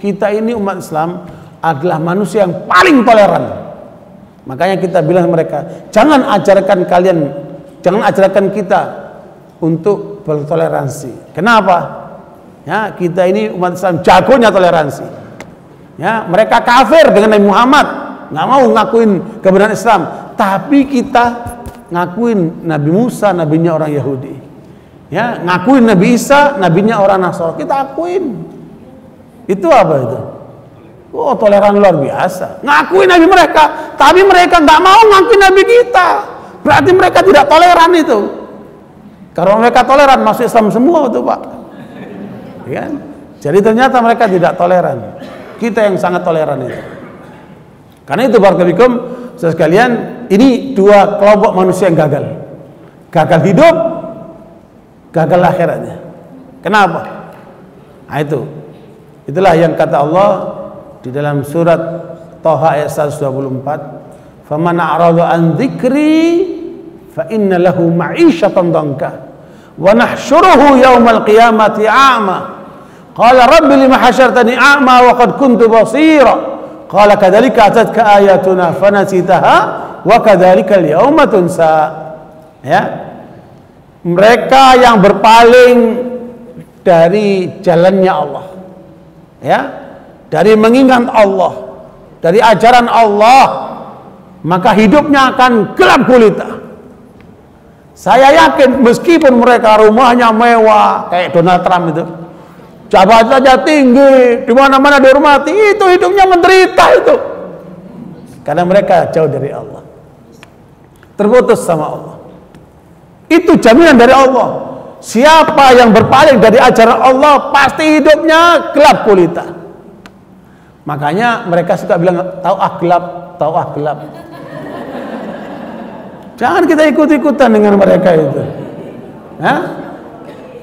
kita ini umat Islam adalah manusia yang paling toleran. Makanya kita bilang mereka, jangan ajarkan kalian, jangan ajarkan kita untuk bertoleransi. Kenapa? Ya, kita ini umat Islam jagonya toleransi. Ya, mereka kafir dengan Nabi Muhammad, nggak mau ngakuin kebenaran Islam, tapi kita ngakuin Nabi Musa, nabinya orang Yahudi. Ya, ngakuin Nabi Isa, nabinya orang Nasrani. Kita akuin. Itu apa itu? Oh, toleran luar biasa. Ngakuin Nabi mereka, tapi mereka nggak mau ngakuin Nabi kita. Berarti mereka tidak toleran itu. Kalau mereka toleran, masuk Islam semua itu Pak. Ya. Jadi ternyata mereka tidak toleran. Kita yang sangat toleran itu. Karena itu Barakallahu sekalian, ini dua kelompok manusia yang gagal. Gagal hidup, gagal akhiratnya. Kenapa? Nah, itu. Itulah yang kata Allah di dalam surat Toha ayat 124. Faman a'radu an dzikri fa inna lahu ma'isyatan danka wa nahsyuruhu yaumal qiyamati a'ma. Qala rabbi lima hasyartani a'ma wa qad kuntu basira. Qala kadzalika atatka ayatuna fanasitaha wa kadzalika al-yauma tunsa. Ya, mereka yang berpaling dari jalannya Allah. Ya? Dari mengingat Allah. Dari ajaran Allah. Maka hidupnya akan gelap gulita. Saya yakin meskipun mereka rumahnya mewah kayak Donald Trump itu jabatannya tinggi di mana-mana dihormati itu hidupnya menderita itu. Karena mereka jauh dari Allah. Terputus sama Allah itu jaminan dari Allah. Siapa yang berpaling dari ajaran Allah pasti hidupnya gelap gulita. Makanya mereka suka bilang tahu ah gelap, tahu ah gelap. Jangan kita ikut-ikutan dengan mereka itu. Hah?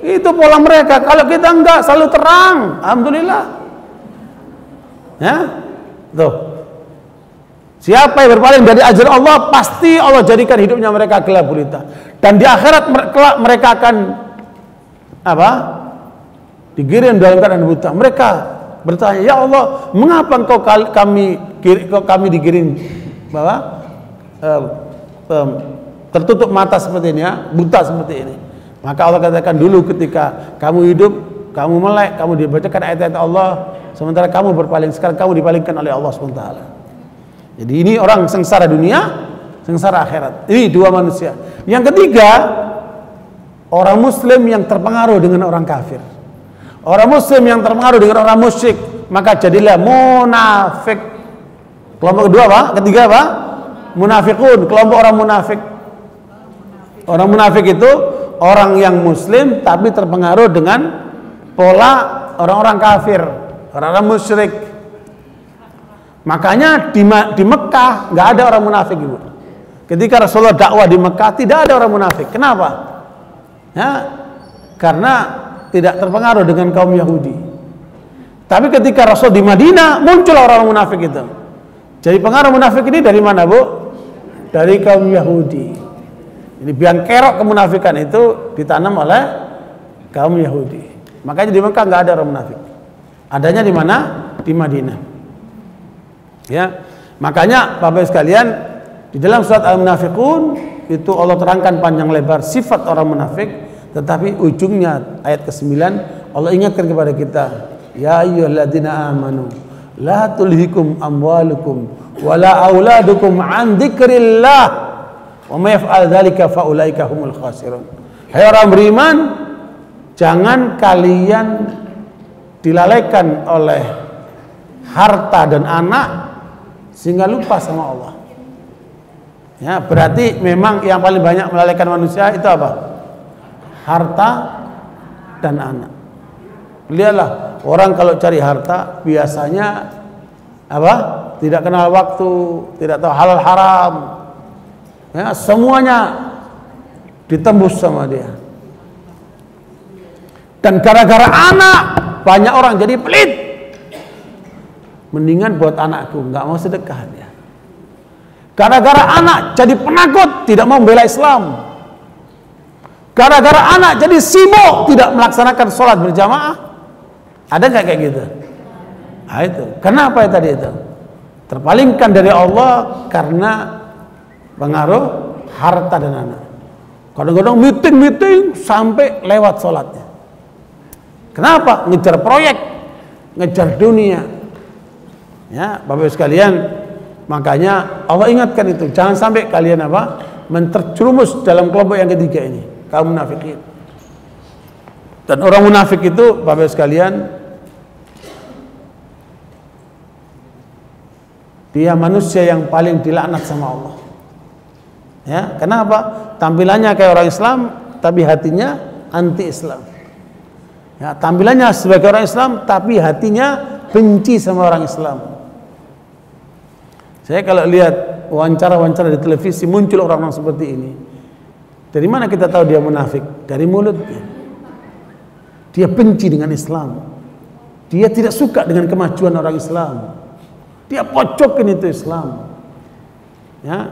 Itu pola mereka. Kalau kita enggak selalu terang, alhamdulillah. Ya? Tuh. Siapa yang berpaling dari ajaran Allah pasti Allah jadikan hidupnya mereka gelap gulita dan di akhirat mereka akan apa? Digiring dalam keadaan buta. Mereka bertanya, "Ya Allah, mengapa engkau kami kau- kami digiring bahwa eh, em, tertutup mata seperti ini ya, buta seperti ini?" Maka Allah katakan dulu ketika kamu hidup, kamu melek, kamu dibacakan ayat-ayat Allah, sementara kamu berpaling, sekarang kamu dipalingkan oleh Allah SWT. Jadi ini orang sengsara dunia, sengsara akhirat. Ini dua manusia. Yang ketiga, orang muslim yang terpengaruh dengan orang kafir. Orang muslim yang terpengaruh dengan orang musyrik, maka jadilah munafik. Kelompok kedua apa? Ketiga apa? Munafikun, kelompok orang munafik. Orang munafik itu orang yang muslim tapi terpengaruh dengan pola orang-orang kafir, orang-orang musyrik. Makanya di, di Mekah nggak ada orang munafik ibu. Ketika Rasulullah dakwah di Mekah tidak ada orang munafik. Kenapa? Ya, karena tidak terpengaruh dengan kaum Yahudi. Tapi ketika Rasul di Madinah muncul orang munafik itu. Jadi pengaruh munafik ini dari mana bu? Dari kaum Yahudi. Ini biang kerok kemunafikan itu ditanam oleh kaum Yahudi. Makanya di Mekah nggak ada orang munafik. Adanya di mana? Di Madinah. Ya, makanya Bapak sekalian di dalam surat Al-Munafiqun itu Allah terangkan panjang lebar sifat orang munafik, tetapi ujungnya ayat ke-9 Allah ingatkan kepada kita, ya ayyuhalladzina amanu la tulhikum amwalukum wala auladukum an dzikrillah wa may yaf'al dzalika faulaika humul khasirun. Hai orang beriman, jangan kalian dilalaikan oleh harta dan anak sehingga lupa sama Allah. Ya, berarti memang yang paling banyak melalaikan manusia itu apa? Harta dan anak. Lihatlah, orang kalau cari harta biasanya apa? Tidak kenal waktu, tidak tahu halal haram. Ya, semuanya ditembus sama dia. Dan gara-gara anak banyak orang jadi pelit. Mendingan buat anakku, nggak mau sedekah dia. Gara-gara anak jadi penakut, tidak mau membela Islam. Gara-gara anak jadi sibuk, tidak melaksanakan sholat berjamaah. Ada nggak kayak gitu? Nah, itu. Kenapa ya tadi itu? Terpalingkan dari Allah karena pengaruh harta dan anak. Kadang-kadang meeting-meeting sampai lewat sholatnya. Kenapa? Ngejar proyek, ngejar dunia. Ya, Bapak Ibu sekalian, makanya Allah ingatkan itu, jangan sampai kalian apa? menterjerumus dalam kelompok yang ketiga ini, kaum munafikin. Dan orang munafik itu, Bapak sekalian, dia manusia yang paling dilaknat sama Allah. Ya, kenapa? Tampilannya kayak orang Islam, tapi hatinya anti Islam. Ya, tampilannya sebagai orang Islam, tapi hatinya benci sama orang Islam. Saya kalau lihat wawancara-wawancara di televisi muncul orang-orang seperti ini. Dari mana kita tahu dia munafik? Dari mulutnya. Dia benci dengan Islam. Dia tidak suka dengan kemajuan orang Islam. Dia pocokin itu Islam. Ya.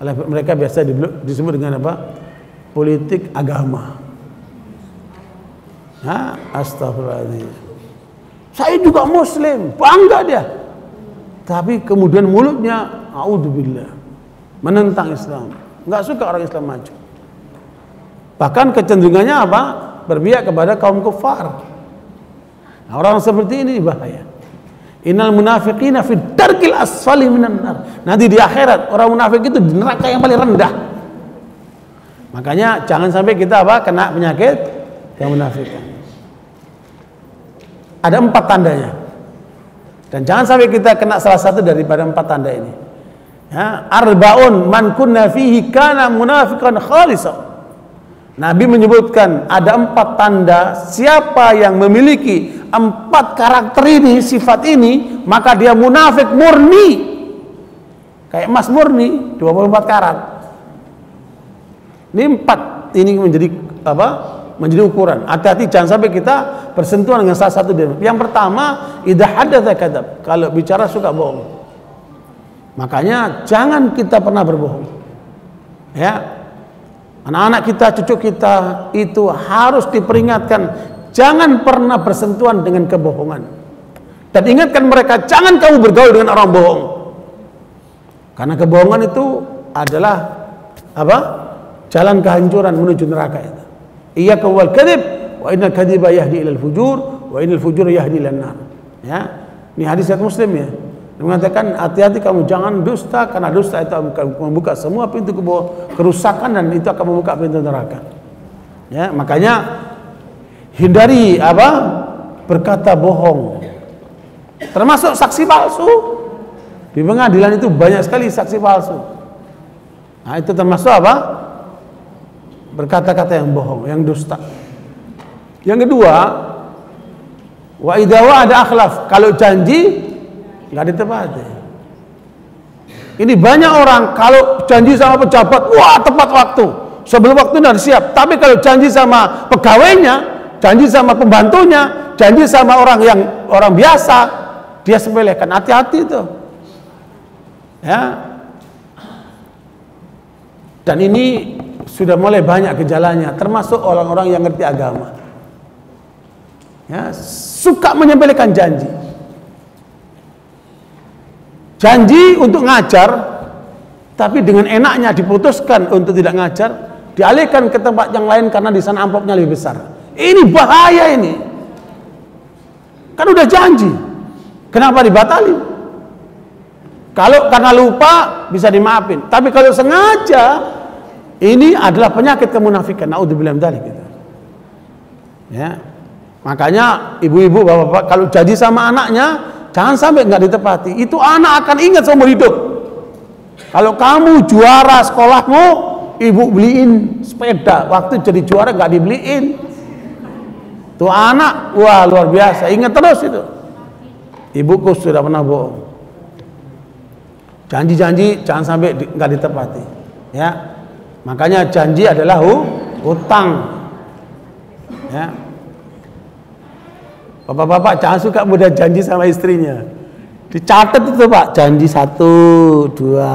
Oleh mereka biasa disebut dengan apa? Politik agama. Ya, astagfirullahaladzim. Saya juga muslim, bangga dia. Tapi kemudian mulutnya A'udzubillah menentang Islam. Nggak suka orang Islam maju. Bahkan kecenderungannya apa? Berpihak kepada kaum kufar. Nah, orang seperti ini bahaya. Innal munafiqina fi darkil asfali minan nar. Nanti di akhirat orang munafik itu di neraka yang paling rendah. Makanya jangan sampai kita apa? kena penyakit kemunafikan. Ada empat tandanya. Dan jangan sampai kita kena salah satu daripada empat tanda ini. Ya, arbaun man kunna fihi kana munafiqan khalisa. Nabi menyebutkan ada empat tanda siapa yang memiliki empat karakter ini, sifat ini, maka dia munafik murni. Kayak emas murni, 24 karat. Ini empat, ini menjadi apa? Menjadi ukuran. Hati-hati jangan sampai kita bersentuhan dengan salah satu dari Yang pertama, idza hadatsa kadzab. Kalau bicara suka bohong. Makanya jangan kita pernah berbohong. Ya. Anak-anak kita, cucu kita itu harus diperingatkan jangan pernah bersentuhan dengan kebohongan. Dan ingatkan mereka, jangan kamu bergaul dengan orang bohong. Karena kebohongan itu adalah apa? Jalan kehancuran menuju neraka itu. Iya kawal kadib wa inna kadiba yahdi ilal fujur wa innal fujur yahdi ilan nar. Ya. Ini hadis riwayat Muslim ya. Mengatakan hati-hati kamu jangan dusta karena dusta itu akan membuka semua pintu kerusakan dan itu akan membuka pintu neraka. Ya, makanya hindari apa? berkata bohong. Termasuk saksi palsu. Di pengadilan itu banyak sekali saksi palsu. Nah, itu termasuk apa? Berkata-kata yang bohong, yang dusta. Yang kedua, wa idawa ada akhlaf. Kalau janji nggak ditepati. Ini banyak orang kalau janji sama pejabat, wah tepat waktu. Sebelum waktu sudah siap. Tapi kalau janji sama pegawainya, janji sama pembantunya, janji sama orang yang orang biasa, dia sepelekan. Hati-hati itu. Ya. Dan ini sudah mulai banyak gejalanya, termasuk orang-orang yang ngerti agama. Ya, suka menyepelekan janji. Janji untuk ngajar, tapi dengan enaknya diputuskan untuk tidak ngajar, dialihkan ke tempat yang lain karena di sana amplopnya lebih besar. Ini bahaya ini. Kan udah janji. Kenapa dibatalin? Kalau karena lupa bisa dimaafin. Tapi kalau sengaja ini adalah penyakit kemunafikan. Naudzubillah dari gitu. Ya. Makanya ibu-ibu, bapak-bapak kalau janji sama anaknya jangan sampai nggak ditepati. Itu anak akan ingat seumur hidup. Kalau kamu juara sekolahmu, ibu beliin sepeda. Waktu jadi juara nggak dibeliin. Tuh anak, wah luar biasa. Ingat terus itu. Ibuku sudah pernah bohong. Janji-janji jangan sampai nggak di, ditepati. Ya. Makanya janji adalah hu, hutang. Ya. Bapak-bapak jangan suka mudah janji sama istrinya. Dicatat itu Pak, janji satu, dua.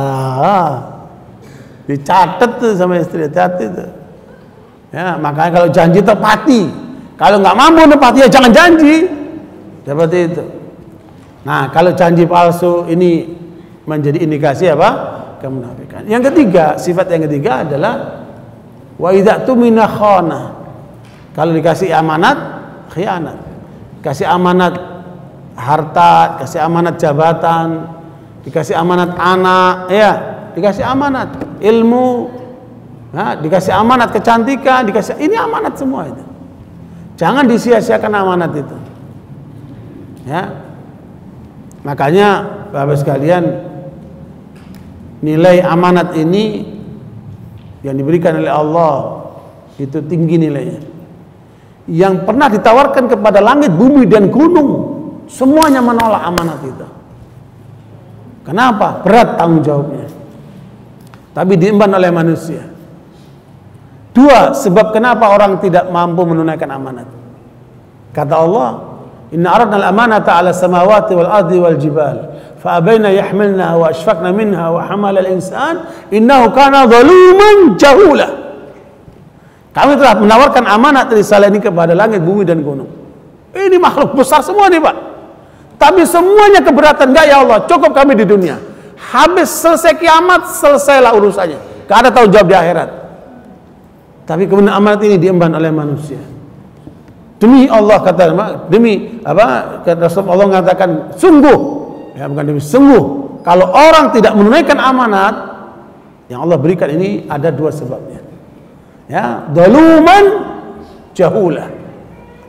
Dicatat tuh sama istri, hati-hati. Ya, makanya kalau janji tepati. Kalau nggak mampu tepati ya jangan janji. Seperti itu. Nah, kalau janji palsu ini menjadi indikasi apa? Kemunafikan. Yang ketiga, sifat yang ketiga adalah wa idza tumina khana. Kalau dikasih amanat, khianat. Kasih amanat harta, kasih amanat jabatan, dikasih amanat anak, ya, dikasih amanat ilmu, ya, dikasih amanat kecantikan, dikasih ini amanat semua itu. Jangan disia-siakan amanat itu. Ya. Makanya Bapak sekalian nilai amanat ini yang diberikan oleh Allah itu tinggi nilainya. Yang pernah ditawarkan kepada langit, bumi dan gunung semuanya menolak amanat itu. Kenapa? berat tanggung jawabnya. Tapi diemban oleh manusia. Dua, sebab kenapa orang tidak mampu menunaikan amanat. Kata Allah inna aradna al-amanata ala samawati wal ardi wal jibal فأبين يحملنها وأشفقن منها وحمل الإنسان إنه كان ظلوما جهولا kami telah menawarkan amanat risalah ini kepada langit, bumi dan gunung. Ini makhluk besar semua nih Pak. Tapi semuanya keberatan. Enggak ya Allah, cukup kami di dunia. Habis selesai kiamat, selesailah urusannya. Gak ada tanggung jawab di akhirat. Tapi kemudian amanat ini diemban oleh manusia. Demi Allah kata demi apa kata Rasul Allah mengatakan sungguh ya bukan demi sungguh. Kalau orang tidak menunaikan amanat yang Allah berikan ini ada dua sebabnya. Ya daluman jahula.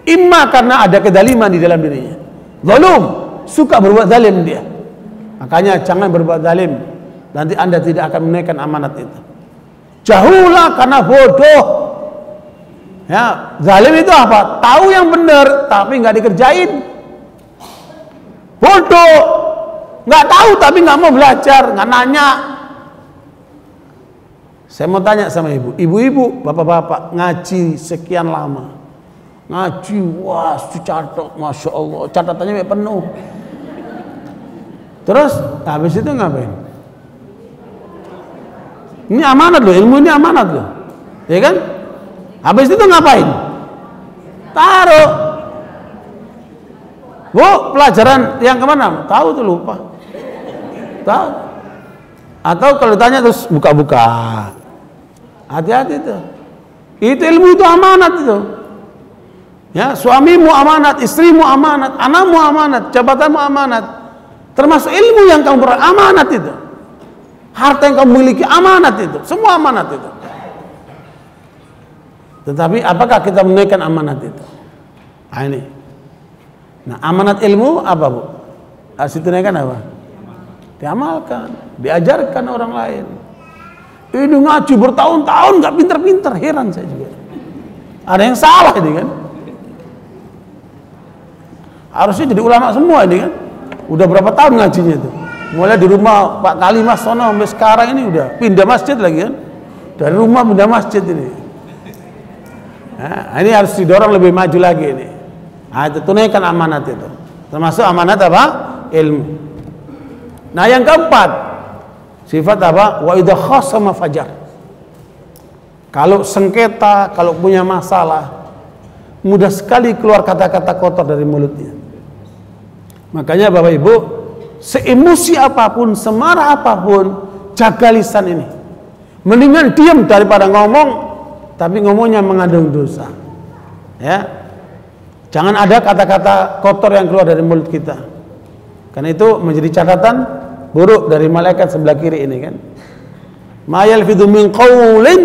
Imma karena ada kedaliman di dalam dirinya. Dalum suka berbuat zalim dia. Makanya jangan berbuat zalim. Nanti anda tidak akan menunaikan amanat itu. Jahula karena bodoh. Ya zalim itu apa? Tahu yang benar tapi nggak dikerjain. Bodoh nggak tahu tapi nggak mau belajar, nggak nanya. Saya mau tanya sama ibu, ibu-ibu, bapak-bapak ngaji sekian lama, ngaji, wah, catat, masya Allah, catatannya penuh. Terus habis itu ngapain? Ini amanat loh, ilmu ini amanat loh, ya kan? Habis itu ngapain? Taruh. Bu, pelajaran yang ke mana? Tahu tuh lupa. Tahu. Atau kalau ditanya terus buka-buka. Hati-hati tuh. Itu ilmu itu amanat itu. Ya, suamimu amanat, istrimu amanat, anakmu amanat, jabatanmu amanat. Termasuk ilmu yang kamu ber amanat itu. Harta yang kamu miliki amanat itu, semua amanat itu. Tetapi apakah kita menunaikan amanat itu? Nah, ini. Nah, amanat ilmu apa, Bu? Harus ditunaikan apa? Diamalkan, diajarkan orang lain. Ini ngaji bertahun-tahun nggak pinter-pinter, heran saya juga. Ada yang salah ini kan? Harusnya jadi ulama semua ini kan? Udah berapa tahun ngajinya itu? Mulai di rumah Pak Kalimas sono sampai sekarang ini udah pindah masjid lagi kan? Dari rumah pindah masjid ini. Nah, ini harus didorong lebih maju lagi ini. Nah, itu tunaikan amanat itu. Termasuk amanat apa? Ilmu. Nah, yang keempat, sifat apa? Wa idha khasama fajar. Kalau sengketa, kalau punya masalah, mudah sekali keluar kata-kata kotor dari mulutnya. Makanya Bapak Ibu, seemosi apa pun, semarah apa pun, jaga lisan ini. Mendingan diam daripada ngomong, tapi ngomongnya mengandung dosa. Ya, Jangan ada kata-kata kotor yang keluar dari mulut kita. Karena itu menjadi catatan buruk dari malaikat sebelah kiri ini kan. Ma yalfidhu min qawlin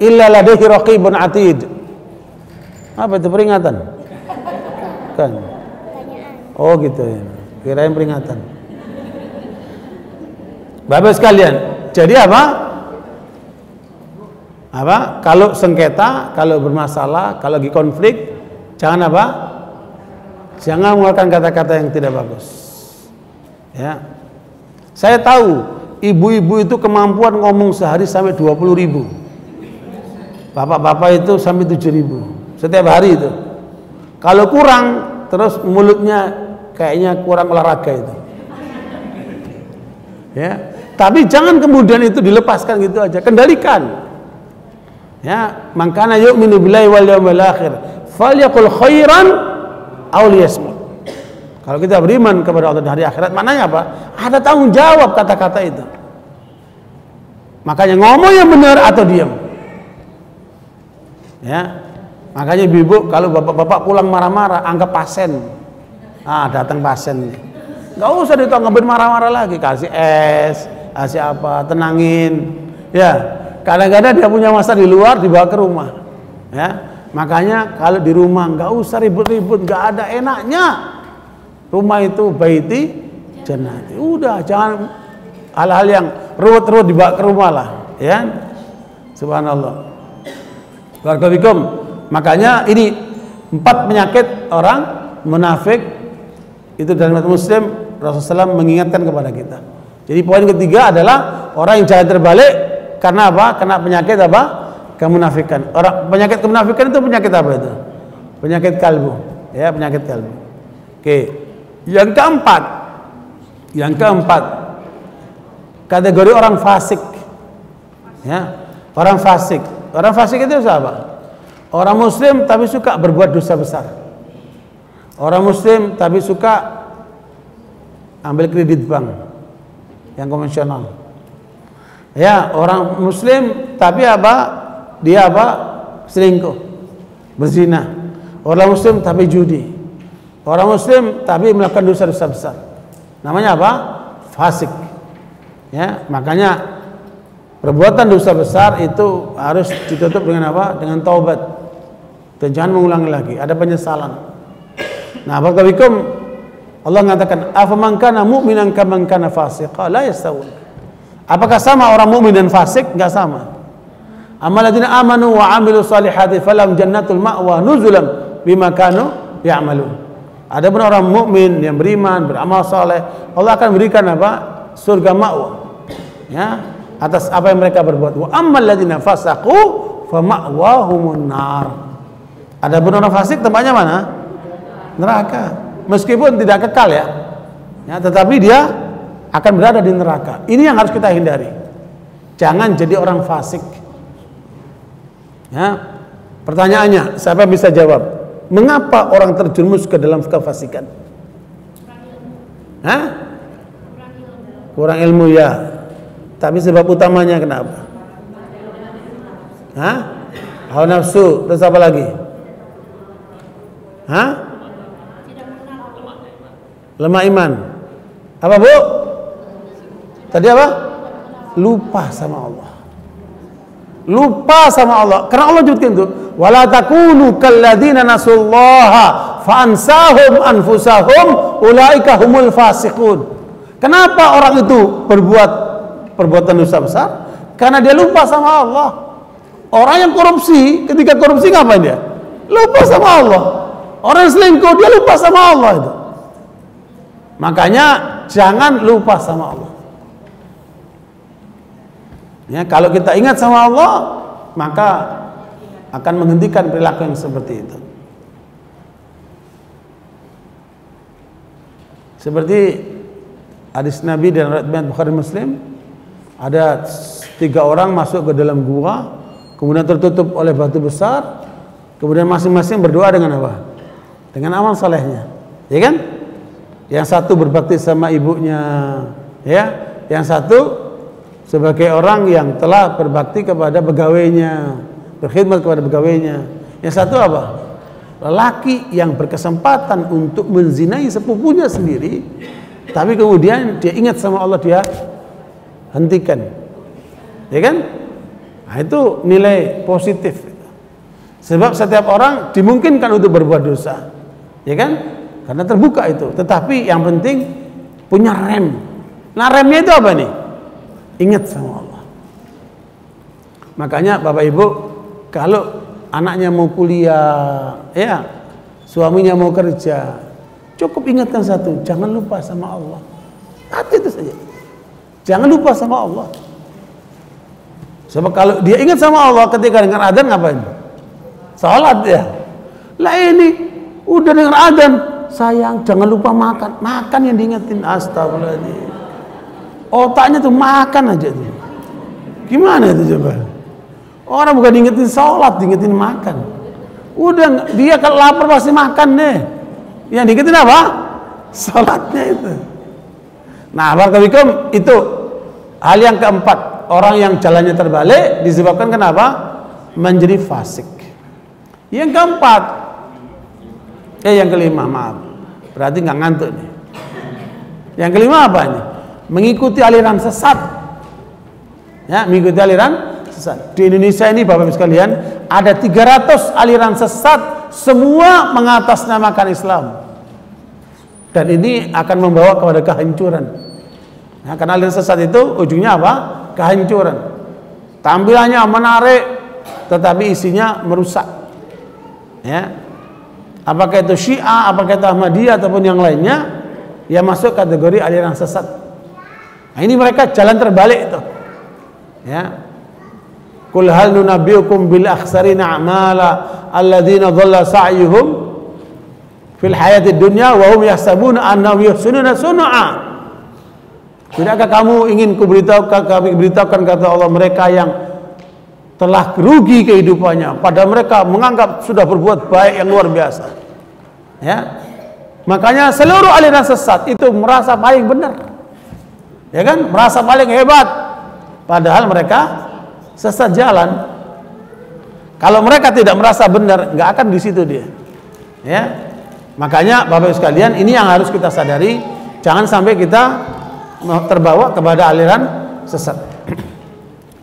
illa ladaihi raqibun atid. Apa itu peringatan? Kan. Oh gitu ya. Kirain peringatan. Bapak sekalian, jadi apa? Apa? Kalau sengketa, kalau bermasalah, kalau lagi konflik, Jangan apa? Jangan mengeluarkan kata-kata yang tidak bagus. Ya. Saya tahu ibu-ibu itu kemampuan ngomong sehari sampai 20 ribu. Bapak-bapak itu sampai 7 ribu. Setiap hari itu. Kalau kurang, terus mulutnya kayaknya kurang olahraga itu. Ya. Tapi jangan kemudian itu dilepaskan gitu aja. Kendalikan. Ya, makanya yuk billahi wal yawmil akhir falyakul khairan aw liyasmut. Kalau kita beriman kepada Allah di hari akhirat, maknanya apa? Ada tanggung jawab kata-kata itu. Makanya ngomong yang benar atau diam. Ya. Makanya ibu kalau bapak-bapak pulang marah-marah, anggap pasien. Ah, datang pasien. Gak usah ditanggapin marah-marah lagi, kasih es, kasih apa, tenangin. Ya, kadang-kadang dia punya masa di luar dibawa ke rumah. Ya, Makanya kalau di rumah nggak usah ribut-ribut, nggak ada enaknya. Rumah itu baiti jannati. Udah jangan hal-hal yang ruwet-ruwet dibawa ke rumah lah, ya. Subhanallah. Barakallahu Makanya ini empat penyakit orang munafik itu dalam muslim Rasulullah SAW mengingatkan kepada kita. Jadi poin ketiga adalah orang yang jalan terbalik karena apa? Karena penyakit apa? kemunafikan. Orang penyakit kemunafikan itu penyakit apa itu? Penyakit kalbu, ya penyakit kalbu. Oke. Yang keempat, yang keempat, kategori orang fasik. Ya, orang fasik. Orang fasik itu siapa? Orang muslim tapi suka berbuat dosa besar. Orang muslim tapi suka ambil kredit bank yang konvensional. Ya, orang muslim tapi apa? dia apa? Selingkuh, berzina. Orang muslim tapi judi. Orang muslim tapi melakukan dosa-dosa besar. Namanya apa? Fasik. Ya, makanya perbuatan dosa besar itu harus ditutup dengan apa? Dengan taubat. Dan jangan mengulangi lagi, ada penyesalan. Nah, barakallahu Allah mengatakan, "Afaman kana mu'minan kaman fasiqa la yastawun." Apakah sama orang mukmin dan fasik? Enggak sama. Amaladina amanu wa amilu salihati falam jannatul ma'wa nuzulam bima kanu ya'malun. Ada pun orang mukmin yang beriman, beramal saleh, Allah akan berikan apa? Surga ma'wa. Ya, atas apa yang mereka berbuat. Wa ammal ladzina fasaqu fa ma'wahumun nar. Ada pun orang fasik tempatnya mana? Neraka. Meskipun tidak kekal ya. Ya, tetapi dia akan berada di neraka. Ini yang harus kita hindari. Jangan jadi orang fasik. Ya. Pertanyaannya, siapa bisa jawab? Mengapa orang terjerumus ke dalam kefasikan? Hah? Kurang ilmu ya. Tapi sebab utamanya kenapa? Hah? Hawa nafsu, terus apa lagi? Hah? Lemah iman. Apa bu? Tadi apa? Lupa sama Allah. Lupa sama Allah. Karena Allah judkin itu. Wala takunu kalladzina fa'ansahum anfusahum ulaika humul fasiqun. Kenapa orang itu berbuat perbuatan dosa besar? Karena dia lupa sama Allah. Orang yang korupsi, ketika korupsi ngapain dia? Lupa sama Allah. Orang yang selingkuh, dia lupa sama Allah itu. Makanya jangan lupa sama Allah. Ya, kalau kita ingat sama Allah, maka akan menghentikan perilaku yang seperti itu. Seperti hadis Nabi dan riwayat Bukhari Muslim, ada tiga orang masuk ke dalam gua, kemudian tertutup oleh batu besar, kemudian masing-masing berdoa dengan apa? Dengan amal salehnya, ya kan? Yang satu berbakti sama ibunya, ya. Yang satu sebagai orang yang telah berbakti kepada pegawainya, berkhidmat kepada pegawainya. Yang satu apa? Lelaki yang berkesempatan untuk menzinai sepupunya sendiri, tapi kemudian dia ingat sama Allah dia hentikan. Ya kan? Nah, itu nilai positif. Sebab setiap orang dimungkinkan untuk berbuat dosa. Ya kan? Karena terbuka itu. Tetapi yang penting punya rem. Nah, remnya itu apa nih? Ingat sama Allah. Makanya Bapak Ibu, kalau anaknya mau kuliah, ya, suaminya mau kerja, cukup ingatkan satu, jangan lupa sama Allah. Hati itu saja. Jangan lupa sama Allah. Sebab kalau dia ingat sama Allah ketika dengar adzan ngapain? Salat ya. Lah ini udah dengar adzan, sayang jangan lupa makan. Makan yang diingetin astagfirullahaladzim. Otaknya tuh makan aja tuh. Gimana itu coba? Orang bukan diingetin sholat, diingetin makan. Udah dia kalau lapar pasti makan deh. Yang diingetin apa? Sholatnya itu. Nah, barakallahu itu hal yang keempat. Orang yang jalannya terbalik disebabkan kenapa? Menjadi fasik. Yang keempat, eh yang kelima maaf, berarti nggak ngantuk nih. Yang kelima apa nih? Mengikuti aliran sesat. Ya, mengikuti aliran sesat. Di Indonesia ini Bapak Ibu sekalian ada 300 aliran sesat semua mengatasnamakan Islam. Dan ini akan membawa kepada kehancuran. Nah, karena aliran sesat itu ujungnya apa? Kehancuran. Tampilannya menarik tetapi isinya merusak. Ya. Apakah itu Syiah, apakah itu Ahmadiyah ataupun yang lainnya yang masuk kategori aliran sesat. Nah, ini mereka jalan terbalik itu. Ya. Kul hal nunabbiukum bil akhsarina a'mala alladzina dhalla sa'yuhum fil hayatid dunya wa hum yahsabuna annahum yuhsinuna sun'a. Tidakkah kamu ingin kuberitahukan kami beritahukan kata Allah mereka yang telah rugi kehidupannya pada mereka menganggap sudah berbuat baik yang luar biasa. Ya. Makanya seluruh aliran sesat itu merasa paling benar. Ya kan? Merasa paling hebat padahal mereka sesat jalan. Kalau mereka tidak merasa benar, nggak akan di situ dia. Ya. Makanya Bapak Ibu sekalian, ini yang harus kita sadari, jangan sampai kita terbawa kepada aliran sesat.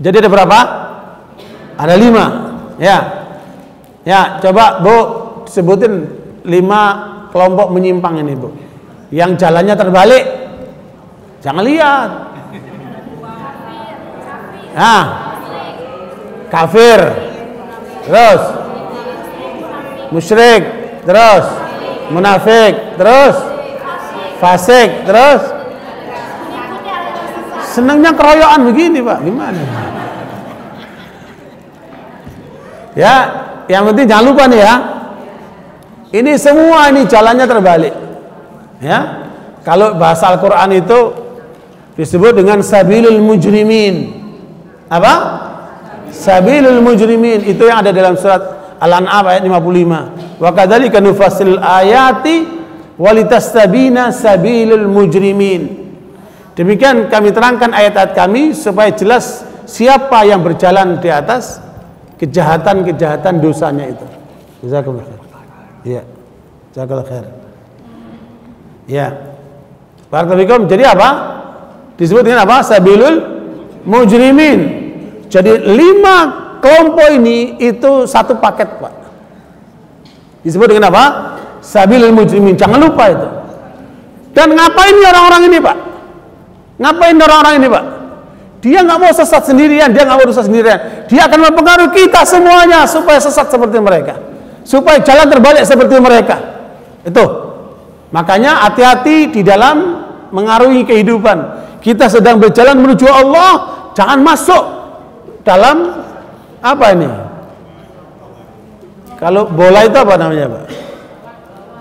Jadi ada berapa? Ada lima. Ya. Ya, coba Bu sebutin lima kelompok menyimpang ini, Bu. Yang jalannya terbalik. Jangan lihat. Nah, kafir. Terus musyrik, terus munafik, terus fasik, terus senangnya keroyokan begini, Pak. Gimana? Ya, yang penting jangan lupa nih ya. Ini semua ini jalannya terbalik. Ya. Kalau bahasa Al-Qur'an itu disebut dengan sabilul mujrimin. Apa? Sabilul mujrimin itu yang ada dalam surat Al-An'am ayat 55. Wa kadzalika nufassilul ayati walitastabina sabilul mujrimin. Demikian kami terangkan ayat-ayat kami supaya jelas siapa yang berjalan di atas kejahatan-kejahatan dosanya itu. Jazakallahu khair. Iya. Jazakallahu khair. Ya. Barakallahu Jadi apa? Disebut dengan apa? Sabilul mujrimin. Jadi lima kelompok ini itu satu paket, Pak. Disebut dengan apa? Sabilul mujrimin. Jangan lupa itu. Dan ngapain orang-orang ini, Pak? Ngapain orang-orang ini, Pak? Dia nggak mau sesat sendirian, dia nggak mau sesat sendirian. Dia akan mempengaruhi kita semuanya supaya sesat seperti mereka, supaya jalan terbalik seperti mereka. Itu. Makanya hati-hati di dalam mengaruhi kehidupan. Kita sedang berjalan menuju Allah, jangan masuk dalam apa ini? Kalau bola itu apa namanya, Pak?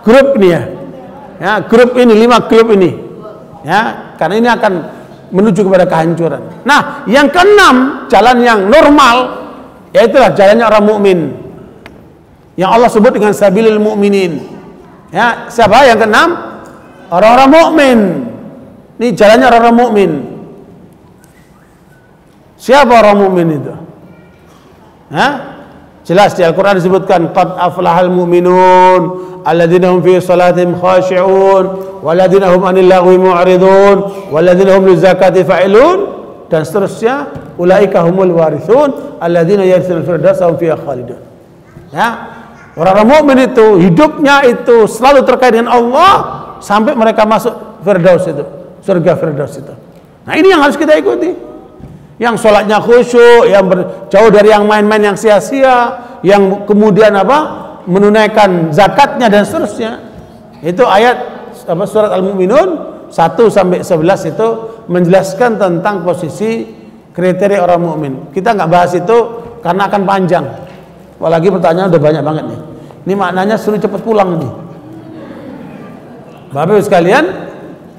Grup ini ya. Ya, grup ini lima grup ini. Ya, karena ini akan menuju kepada kehancuran. Nah, yang keenam, jalan yang normal yaitu jalannya orang mukmin. Yang Allah sebut dengan sabilil mukminin. Ya, siapa yang keenam? Orang-orang mukmin. Ini jalannya orang-orang mukmin. Siapa orang mukmin itu? Hah? Jelas di Al-Qur'an disebutkan qad aflahal mu'minun alladzina hum fi salatihim khashi'un walladzina hum 'anil lagwi mu'ridun walladzina hum lizakati fa'ilun dan seterusnya ulaika humul warithun alladzina yarithul firdausa hum fiha khalidun. Ya. Orang-orang mukmin itu hidupnya itu selalu terkait dengan Allah sampai mereka masuk firdaus itu, surga firdaus itu. Nah, ini yang harus kita ikuti. Yang sholatnya khusyuk, yang jauh dari yang main-main yang sia-sia, yang kemudian apa? menunaikan zakatnya dan seterusnya. Itu ayat apa surat Al-Mu'minun 1 sampai 11 itu menjelaskan tentang posisi kriteria orang mukmin. Kita nggak bahas itu karena akan panjang. Apalagi pertanyaan udah banyak banget nih. Ini maknanya suruh cepat pulang nih. Bapak Ibu sekalian,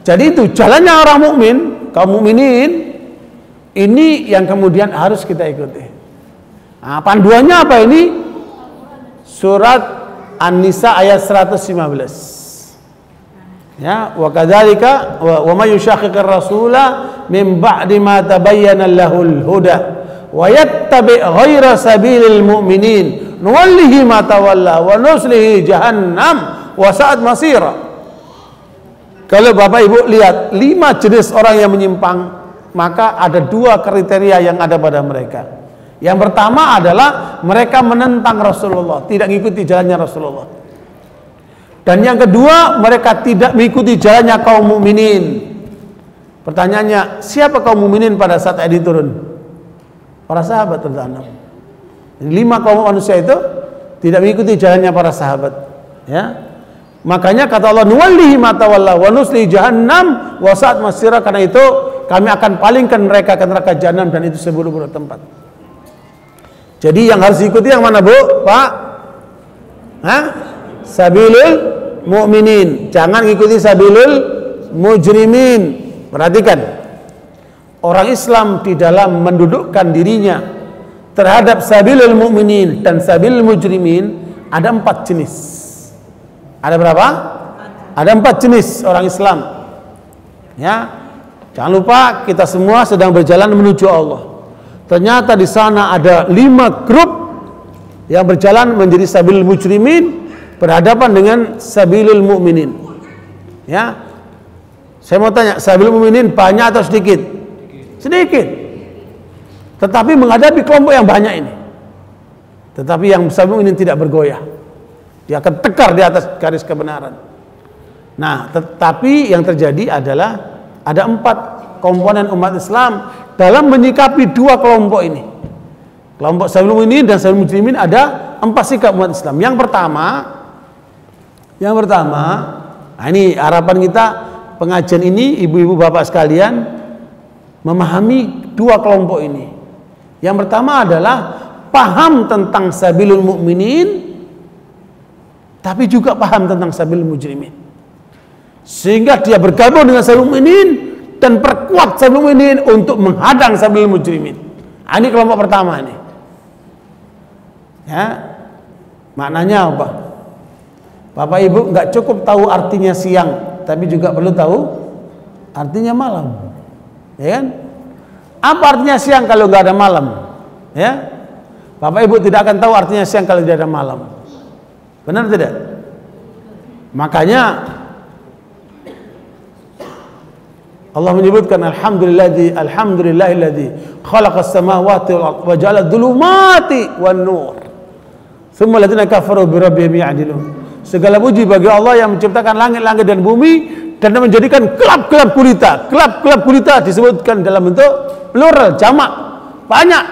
jadi itu jalannya orang mukmin, kaum mukminin ini yang kemudian harus kita ikuti. Nah, panduannya apa ini? Surat An-Nisa ayat 115. Ya, wa kadzalika wa may yushaqiqir rasula min ba'di ma tabayyana lahul huda wa yattabi ghaira sabilil mu'minin nuwallihi ma tawalla wa nuslihi jahannam wa sa'at masira kalau Bapak Ibu lihat lima jenis orang yang menyimpang maka ada dua kriteria yang ada pada mereka. Yang pertama adalah mereka menentang Rasulullah tidak mengikuti jalannya Rasulullah. Dan yang kedua mereka tidak mengikuti jalannya kaum mukminin. Pertanyaannya siapa kaum mukminin pada saat ayat turun? Para sahabat tertanam lima kaum manusia itu tidak mengikuti jalannya para sahabat ya makanya kata Allah nuwallihi ma tawalla wa nusli jahannam wa saat masira. Karena itu kami akan palingkan mereka ke neraka jahanam dan itu seburuk-buruk tempat. Jadi yang harus diikuti yang mana Bu? Pak? Hah? sabilul mu'minin. Jangan ikuti sabilul mujrimin. Perhatikan. Orang Islam di dalam mendudukkan dirinya terhadap sabilul mu'minin dan sabilul mujrimin ada empat jenis. Ada berapa? Ada empat jenis orang Islam. Ya, jangan lupa kita semua sedang berjalan menuju Allah. Ternyata di sana ada lima grup yang berjalan menjadi sabilul mujrimin berhadapan dengan sabilul mu'minin. Ya, saya mau tanya, sabilul mu'minin banyak atau sedikit? Sedikit. Tetapi menghadapi kelompok yang banyak ini. Tetapi yang sabung ini tidak bergoyah. Dia akan tekar di atas garis kebenaran. Nah, tetapi yang terjadi adalah ada empat komponen umat Islam dalam menyikapi dua kelompok ini. Kelompok sabung ini dan sabung muslimin ada empat sikap umat Islam. Yang pertama, yang pertama, nah ini harapan kita pengajian ini ibu-ibu bapak sekalian memahami dua kelompok ini. Yang pertama adalah paham tentang sabilul mukminin tapi juga paham tentang sabilul mujrimin. Sehingga dia bergabung dengan sabilul mukminin dan perkuat sabilul mukminin untuk menghadang sabilul mujrimin. Nah, ini kelompok pertama ini. Ya. Maknanya apa? Bapak Ibu nggak cukup tahu artinya siang, tapi juga perlu tahu artinya malam. Ya kan? Apa artinya siang kalau nggak ada malam? Ya, Bapak Ibu tidak akan tahu artinya siang kalau tidak ada malam. Benar tidak? Makanya Allah menyebutkan alhamdulillah alhamdulillahilladzi khalaqas samawati wal ardi wa ja'ala dhulumati wan nur. Thumma alladziina kafaru bi rabbihim ya'dilun. Segala puji bagi Allah yang menciptakan langit-langit dan bumi dan menjadikan kelap-kelap gulita. Kelap-kelap gulita disebutkan dalam bentuk plural, jamak, banyak.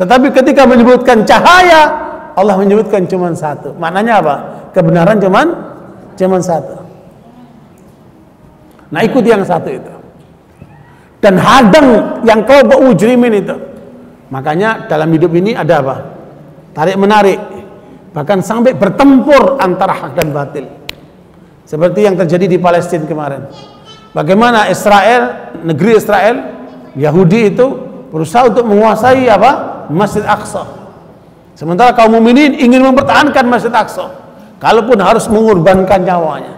Tetapi ketika menyebutkan cahaya, Allah menyebutkan cuma satu. Maknanya apa? Kebenaran cuma cuma satu. Nah ikuti yang satu itu. Dan hadang yang kelompok mujrimin itu. Makanya dalam hidup ini ada apa? Tarik menarik. Bahkan sampai bertempur antara hak dan batil. Seperti yang terjadi di Palestina kemarin. Bagaimana Israel, negeri Israel, Yahudi itu berusaha untuk menguasai apa? Masjid Aqsa. Sementara kaum mukminin ingin mempertahankan Masjid Aqsa. Kalaupun harus mengorbankan nyawanya.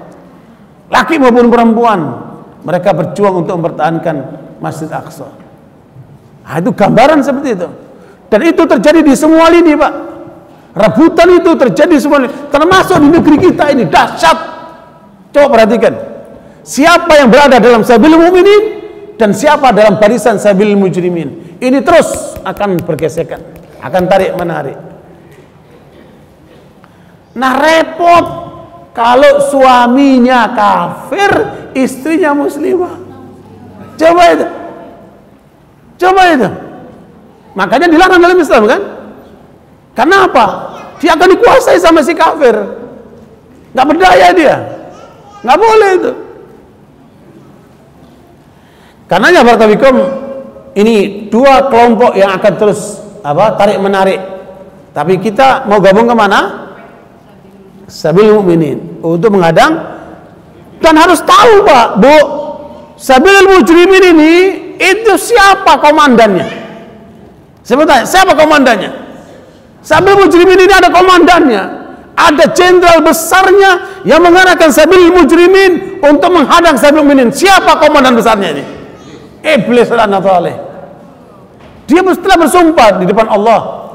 Laki maupun perempuan, mereka berjuang untuk mempertahankan Masjid Aqsa. Nah, itu gambaran seperti itu. Dan itu terjadi di semua lini, Pak. Rebutan itu terjadi di semua lini. Termasuk di negeri kita ini dahsyat. Coba perhatikan. Siapa yang berada dalam sabil mukminin dan siapa dalam barisan sabil mujrimin. Ini terus akan bergesekan, akan tarik menarik. Nah repot kalau suaminya kafir, istrinya muslimah. Coba itu. Coba itu. Makanya dilarang dalam Islam kan? Karena apa? Dia akan dikuasai sama si kafir. Nggak berdaya dia. Nggak boleh itu. Karenanya Bartawikum ini dua kelompok yang akan terus apa tarik menarik. Tapi kita mau gabung ke mana? Sabil mukminin untuk menghadang dan harus tahu Pak, Bu, Sabil mujrimin ini itu siapa komandannya? Sebentar, siapa komandannya? Sabil mujrimin ini ada komandannya. Ada jenderal besarnya yang mengarahkan Sabil mujrimin untuk menghadang Sabil mukminin. Siapa komandan besarnya ini? Iblis Dia telah bersumpah di depan Allah.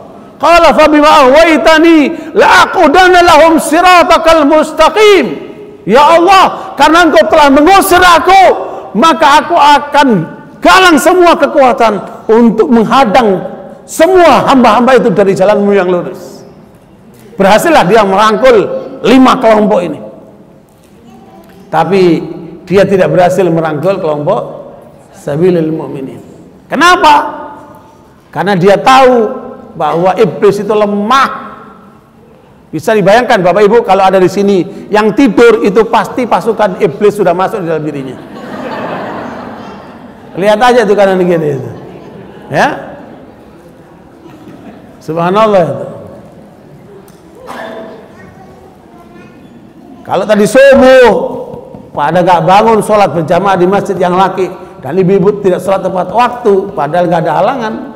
Qala fa bima ahwaitani la aqudanna lahum siratakal mustaqim. Ya Allah, karena Engkau telah mengusir aku, maka aku akan galang semua kekuatan untuk menghadang semua hamba-hamba itu dari jalanmu yang lurus. Berhasillah dia merangkul lima kelompok ini. Tapi dia tidak berhasil merangkul kelompok sabilil mu'minin. Kenapa? Karena dia tahu bahwa iblis itu lemah. Bisa dibayangkan Bapak Ibu kalau ada di sini yang tidur itu pasti pasukan iblis sudah masuk di dalam dirinya. Lihat aja tuh kanan kiri itu. Ya. Subhanallah itu. Kalau tadi subuh pada gak bangun sholat berjamaah di masjid yang laki dan ibu-ibu tidak sholat tepat waktu padahal gak ada halangan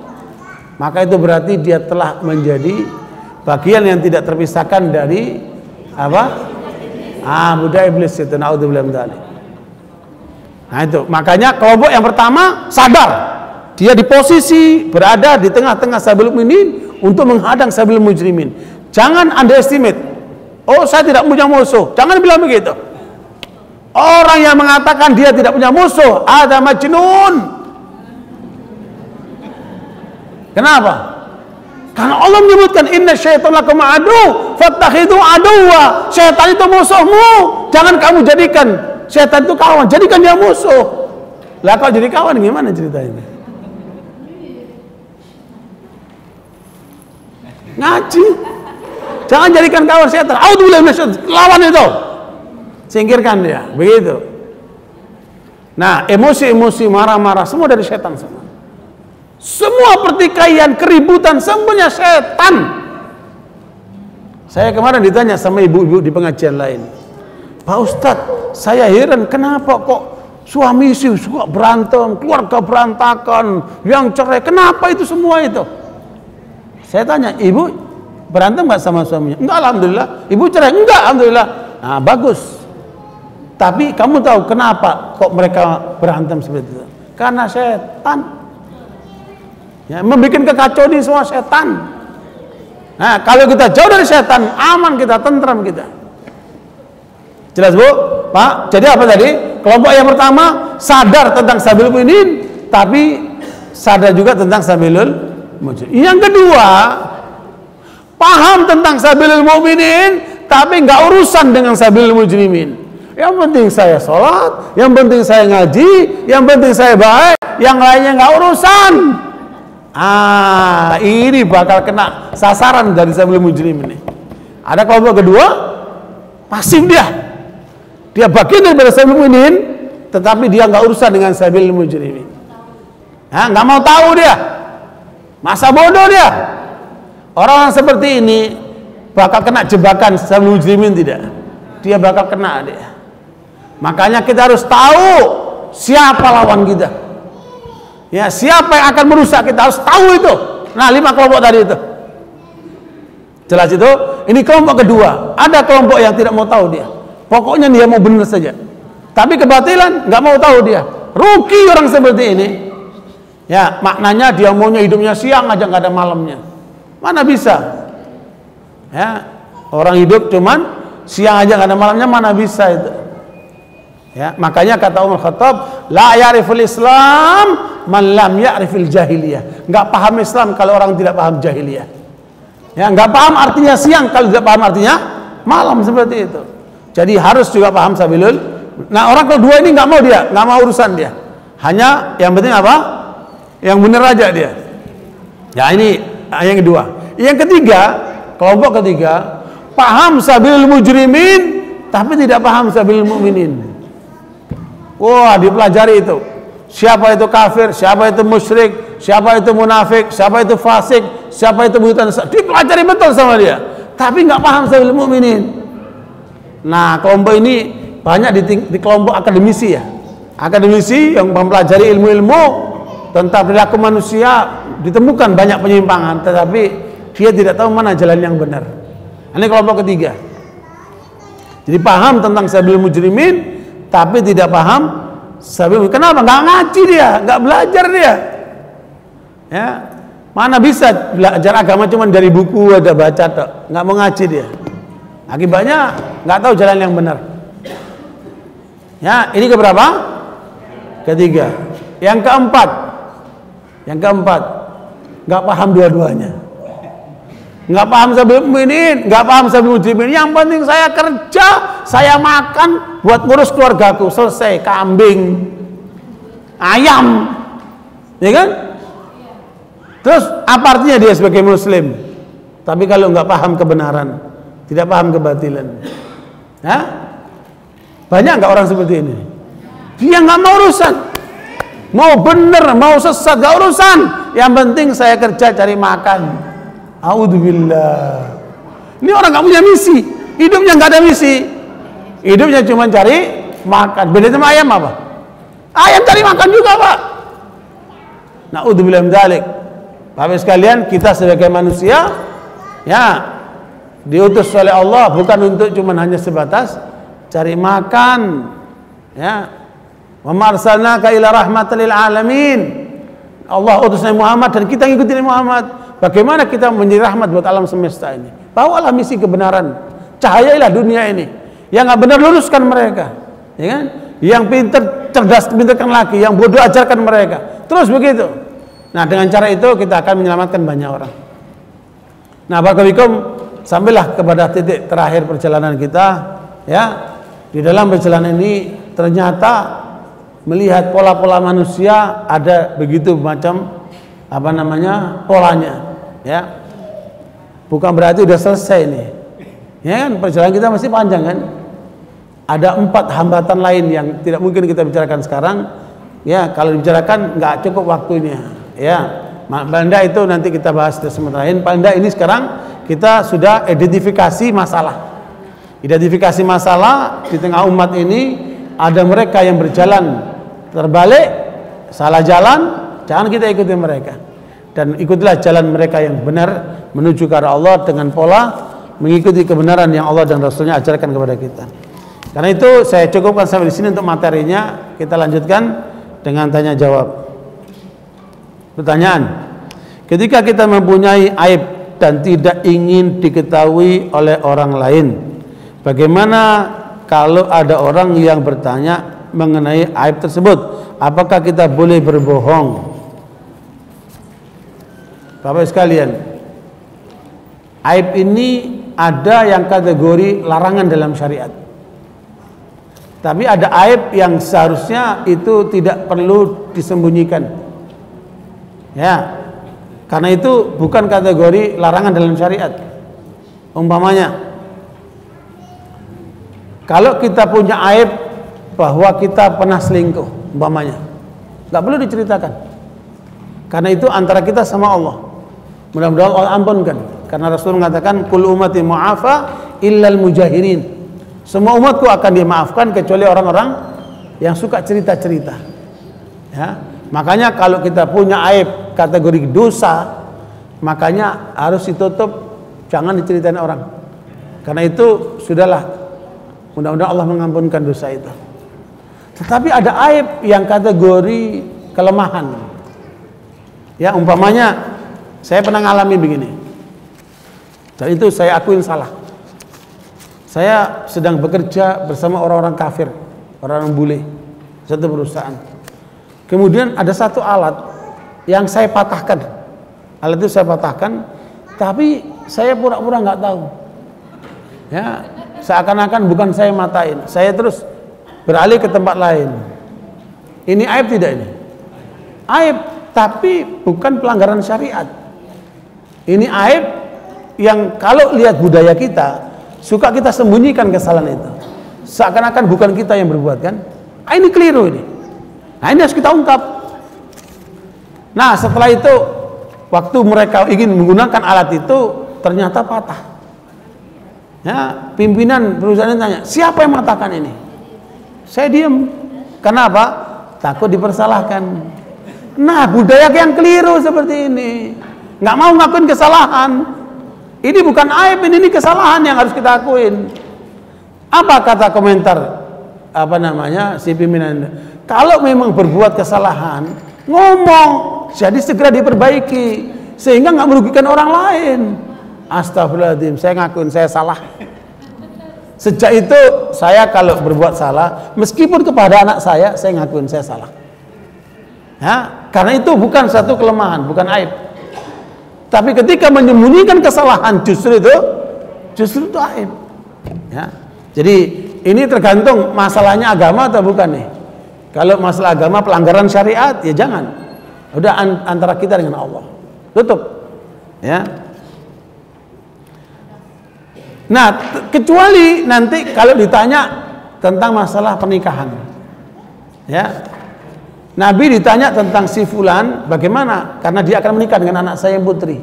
maka itu berarti dia telah menjadi bagian yang tidak terpisahkan dari apa? Ah, iblis itu naudzubillah Nah itu, makanya kelompok yang pertama sadar dia di posisi berada di tengah-tengah sabil mukminin untuk menghadang sabil mujrimin. Jangan underestimate. Oh, saya tidak punya musuh. Jangan bilang begitu. Orang yang mengatakan dia tidak punya musuh ada majnun. Kenapa? Karena Allah menyebutkan inna syaitan lakum adu fattakhidhu aduwa. Syaitan itu musuhmu. Jangan kamu jadikan Setan itu kawan, jadikan dia musuh. Lah kalau jadi kawan gimana ceritanya? Ngaji. Jangan jadikan kawan setan. Audzubillah minasyaitan. Lawan itu. Singkirkan dia. Begitu. Nah, emosi-emosi marah-marah semua dari setan semua. Semua pertikaian, keributan semuanya setan. Saya kemarin ditanya sama ibu-ibu di pengajian lain. Pak Ustadz, saya heran kenapa kok suami istri suka berantem, keluarga berantakan, yang cerai, kenapa itu semua itu? Saya tanya, ibu berantem nggak sama suaminya? Enggak, alhamdulillah. Ibu cerai? Enggak, alhamdulillah. Nah, bagus. Tapi kamu tahu kenapa kok mereka berantem seperti itu? Karena setan. Ya, membuat kekacauan ini semua setan. Nah, kalau kita jauh dari setan, aman kita, tentram kita. Jelas Bu? Pak, jadi apa tadi? Kelompok yang pertama sadar tentang sabil mu'minin, tapi sadar juga tentang sabilul mujrimin. Yang kedua, paham tentang sabilul mu'minin, tapi nggak urusan dengan sabilul mujrimin. Yang penting saya sholat, yang penting saya ngaji, yang penting saya baik, yang lainnya nggak urusan. Ah, ini bakal kena sasaran dari sabilul mujrimin ini. Ada kelompok kedua, pasif dia. Dia bagian daripada sabil mu'minin, tetapi dia nggak urusan dengan sabil mujrimin. Ya, nggak mau tahu dia. Masa bodoh dia. Orang, -orang seperti ini bakal kena jebakan sabil mujrimin tidak? Dia bakal kena dia. Makanya kita harus tahu siapa lawan kita. Ya, siapa yang akan merusak kita harus tahu itu. Nah, lima kelompok tadi itu. Jelas itu? Ini kelompok kedua. Ada kelompok yang tidak mau tahu dia. Pokoknya dia mau benar saja. Tapi kebatilan nggak mau tahu dia. Rugi orang seperti ini. Ya, maknanya dia maunya hidupnya siang aja nggak ada malamnya. Mana bisa? Ya, orang hidup cuman siang aja nggak ada malamnya mana bisa itu? Ya, makanya kata Umar Khattab, la ya'riful Islam man lam ya'rifil jahiliyah. Enggak paham Islam kalau orang tidak paham jahiliyah. Ya, enggak paham artinya siang kalau tidak paham artinya malam seperti itu. Jadi harus juga paham sabilul. Nah orang kedua ini nggak mau dia, nggak mau urusan dia. Hanya yang penting apa? Yang benar aja dia. Ya ini yang kedua. Yang ketiga, kelompok ketiga, paham sabilul mujrimin, tapi tidak paham sabilul mukminin. Wah dipelajari itu. Siapa itu kafir, siapa itu musyrik, siapa itu munafik, siapa itu fasik, siapa itu bukan dipelajari betul sama dia. Tapi nggak paham sabilul mukminin. Nah, kelompok ini banyak di, di kelompok akademisi ya. Akademisi yang mempelajari ilmu-ilmu tentang perilaku manusia ditemukan banyak penyimpangan, tetapi dia tidak tahu mana jalan yang benar. Ini kelompok ketiga. Jadi paham tentang sabil mujrimin, tapi tidak paham sabil Kenapa? Nggak ngaji dia, nggak belajar dia. Ya, mana bisa belajar agama cuma dari buku ada baca tok, nggak mau ngaji dia. Akibatnya nggak tahu jalan yang benar. Ya, ini keberapa? Ketiga. Yang keempat. Yang keempat, nggak paham dua-duanya. Nggak paham sabil mukminin, nggak paham sabil mujrimin. Yang penting saya kerja, saya makan buat ngurus keluargaku. Selesai, kambing, ayam. Ya kan? Terus apa artinya dia sebagai muslim? Tapi kalau nggak paham kebenaran, tidak paham kebatilan. Ya? Banyak nggak orang seperti ini? Dia nggak mau urusan. Mau bener, mau sesat, nggak urusan. Yang penting saya kerja cari makan. Alhamdulillah. Ini orang nggak punya misi. Hidupnya nggak ada misi. Hidupnya cuma cari makan. Beda sama ayam apa? Ayam cari makan juga pak. Nah, min dzalik. Bapak sekalian, kita sebagai manusia, ya diutus oleh Allah bukan untuk cuma hanya sebatas cari makan ya wa marsalnaka ila rahmatan lil alamin Allah utus Nabi Muhammad dan kita ngikutin Muhammad bagaimana kita menjadi rahmat buat alam semesta ini? Bawalah misi kebenaran. Cahayailah dunia ini. Yang nggak benar luruskan mereka. Ya kan? Yang pintar cerdas pintarkan lagi yang bodoh ajarkan mereka. Terus begitu. Nah dengan cara itu kita akan menyelamatkan banyak orang. Nah barakallahu sampailah kepada titik terakhir perjalanan kita ya. Di dalam perjalanan ini ternyata melihat pola-pola manusia ada begitu macam apa namanya polanya ya. Bukan berarti udah selesai nih ya kan? Perjalanan kita masih panjang kan? Ada empat hambatan lain yang tidak mungkin kita bicarakan sekarang. Ya kalau dibicarakan nggak cukup waktunya. Ya. Banda itu nanti kita bahas di sementara lain. Paling ini sekarang kita sudah identifikasi masalah. Identifikasi masalah di tengah umat ini ada mereka yang berjalan terbalik, salah jalan, jangan kita ikuti mereka. Dan ikutilah jalan mereka yang benar menuju ke arah Allah dengan pola mengikuti kebenaran yang Allah dan Rasulnya ajarkan kepada kita. Karena itu saya cukupkan sampai di sini untuk materinya. Kita lanjutkan dengan tanya jawab. Pertanyaan. Ketika kita mempunyai aib dan tidak ingin diketahui oleh orang lain, bagaimana kalau ada orang yang bertanya mengenai aib tersebut? Apakah kita boleh berbohong? Bapak sekalian, aib ini ada yang kategori larangan dalam syariat. Tapi ada aib yang seharusnya itu tidak perlu disembunyikan. Ya. Karena itu bukan kategori larangan dalam syariat. Umpamanya kalau kita punya aib bahwa kita pernah selingkuh, umpamanya, nggak perlu diceritakan. Karena itu antara kita sama Allah. Mudah-mudahan Allah ampunkan. Karena Rasul mengatakan, "Kul umati mu'afa illal mujahirin." Semua umatku akan dimaafkan kecuali orang-orang yang suka cerita-cerita. Ya. Makanya kalau kita punya aib kategori dosa, makanya harus ditutup, jangan diceritain orang. Karena itu sudahlah, mudah-mudahan Allah mengampunkan dosa itu. Tetapi ada aib yang kategori kelemahan. Ya umpamanya saya pernah ngalami begini. Dan itu saya akuin salah. Saya sedang bekerja bersama orang-orang kafir, orang-orang bule, satu perusahaan Kemudian ada satu alat yang saya patahkan. Alat itu saya patahkan, tapi saya pura-pura nggak tahu. Ya, seakan-akan bukan saya matain. Saya terus beralih ke tempat lain. Ini aib tidak ini? Aib, tapi bukan pelanggaran syariat. Ini aib yang kalau lihat budaya kita, suka kita sembunyikan kesalahan itu. Seakan-akan bukan kita yang berbuat kan? Ah, ini keliru ini. Nah ini harus kita ungkap. Nah setelah itu waktu mereka ingin menggunakan alat itu ternyata patah. Ya, pimpinan perusahaan ini tanya, siapa yang mengatakan ini? Saya diam. Kenapa? Takut dipersalahkan. Nah, budaya yang keliru seperti ini. Nggak mau ngakuin kesalahan. Ini bukan aib, ini, ini kesalahan yang harus kita akuin. Apa kata komentar apa namanya si pimpinan? Kalau memang berbuat kesalahan, ngomong, jadi segera diperbaiki sehingga nggak merugikan orang lain. Astagfirullahaladzim, saya ngakuin saya salah. Sejak itu saya kalau berbuat salah, meskipun kepada anak saya, saya ngakuin saya salah. Ya, karena itu bukan satu kelemahan, bukan aib. Tapi ketika menyembunyikan kesalahan justru itu, justru itu aib. Ya, jadi ini tergantung masalahnya agama atau bukan nih. Kalau masalah agama pelanggaran syariat ya jangan. Udah antara kita dengan Allah. Tutup. Ya. Nah, kecuali nanti kalau ditanya tentang masalah pernikahan. Ya. Nabi ditanya tentang si fulan bagaimana? Karena dia akan menikah dengan anak saya yang putri.